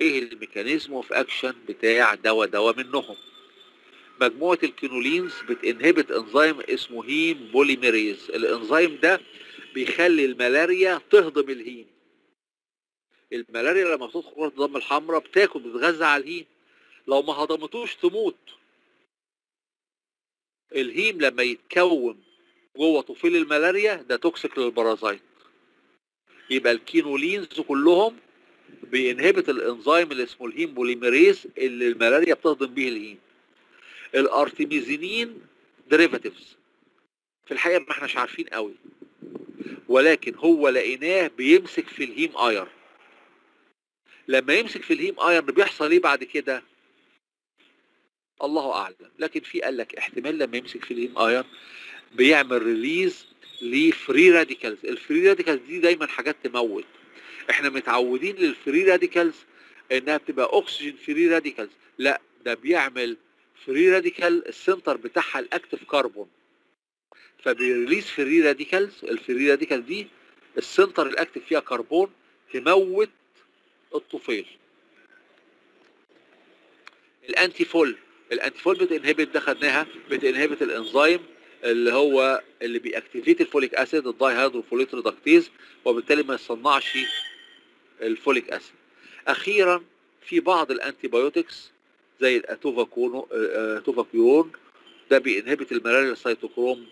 إيه ال mechanism of action بتاع دواء دواء منهم. مجموعة ال quinolines بت inhibit انزيم اسمه heme polymerase الانزيم ده بيخلي الملاريا تهضم ال heme الملاريا لما بتدخل كرة الدم الحمراء بتاكل بتتغذى على ال heme. لو ما هضمتوش تموت. ال heme لما يتكون جوه طفيل الملاريا ده toxic لل parasite يبقى ال quinolines كلهم بي inhibit الإنزيم اللي اسمه ال heme polymerase اللي الملاريا بتهضم بيه ال heme. ال artemisinin derivatives في الحقيقة ما احناش عارفين قوي. ولكن هو لقيناه بيمسك في ال heme iron لما يمسك في ال heme iron بيحصل إيه بعد كده؟ الله أعلم. لكن في قال لك احتمال لما يمسك في ال heme iron بيعمل release ل free radicals ال free radicals دي دايما حاجات تموت. إحنا متعودين لل free radicals إنها بتبقى oxygen free radicals لا ده بيعمل free radical ال center بتاعها ال active carbon فبي release free radicals ال free radical دي ال center ال active فيها كربون تموت الطفيل. ال anti-fol ال anti-fol بت inhibit ده خدناها بت inhibit الإنزيم اللي هو اللي بي activate ال folic acid ال dihydrofolate reductase وبالتالي ما يصنعش ال folic acid. أخيرا في بعض ال antibiotics زي ال atovaquone atovaquone ده بي inhibit الملاريا cytochrome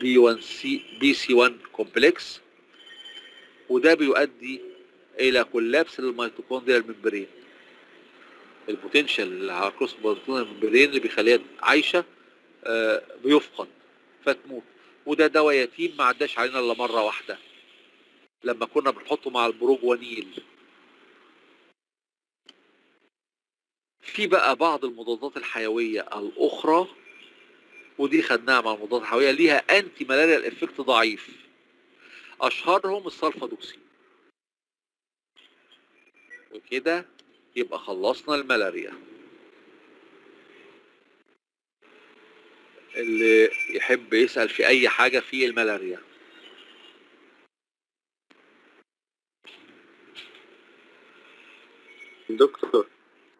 b 1 c bc 1 complex وده بيؤدي إلى كولابس للميتوكوندريا الممبرين البوتنشال على كروس الممبرين اللي بيخليها عايشة آه، بيفقد فتموت. وده دواء يتيم ما عداش علينا إلا مرة واحدة. لما كنا بنحطه مع ال proguanil في بقى بعض المضادات الحيوية الأخرى ودي خدناها مع المضادات الحيوية ليها antimalarial effect ضعيف. أشهرهم ال sulfadoxine. وكده يبقى خلصنا الملاريا. اللي يحب يسأل في أي حاجة في الملاريا. دكتور.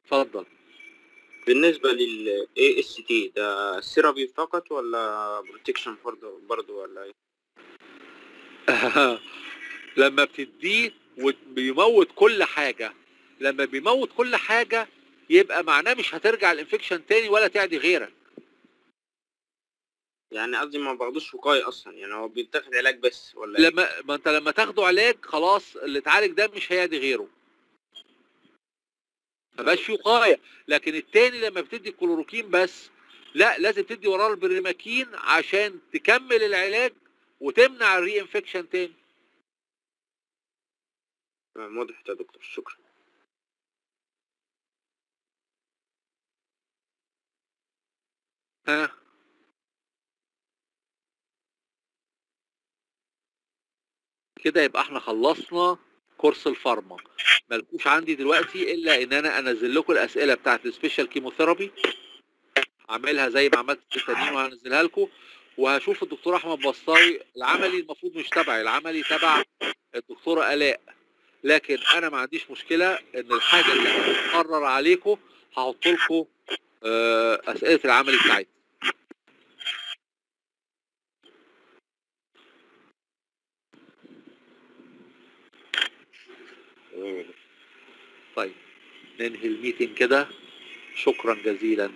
اتفضل. بالنسبة لل ACT ده therapy فقط ولا protection برضه ولا إيه؟ [laughs] لما بتديه وبيموت كل حاجة لما بيموت كل حاجة يبقى معناه مش هترجع ال infection تاني ولا تعدي غيرك. يعني قصدي ما باخدوش وقاية أصلا يعني هو بيتاخد علاج بس ولا إيه؟ لما ما انت لما تاخده علاج خلاص اللي اتعالج ده مش هيعدي غيره. مبقاش فيه وقايه لكن التاني لما بتدي الكلوروكين بس لا لازم تدي وراه البريماكين عشان تكمل العلاج وتمنع ال reinfection تاني. واضح يا دكتور شكرا. ها. كده يبقى إحنا خلصنا course ال pharma. ملكوش عندي دلوقتي إلا إن أنا أنزل لكم الأسئلة بتاعت ال special chemotherapy هعملها زي ما عملت في التانيين وهنزلها لكم. وهشوف الدكتور أحمد بسطاوي العملي المفروض مش تبعي العملي تبع الدكتوره ألاء. لكن أنا ما عنديش مشكلة إن الحاجة اللي هتقرر عليكم هحط لكم أسئلة العملي بتاعتي. طيب ننهي الميتنج كده شكرا جزيلا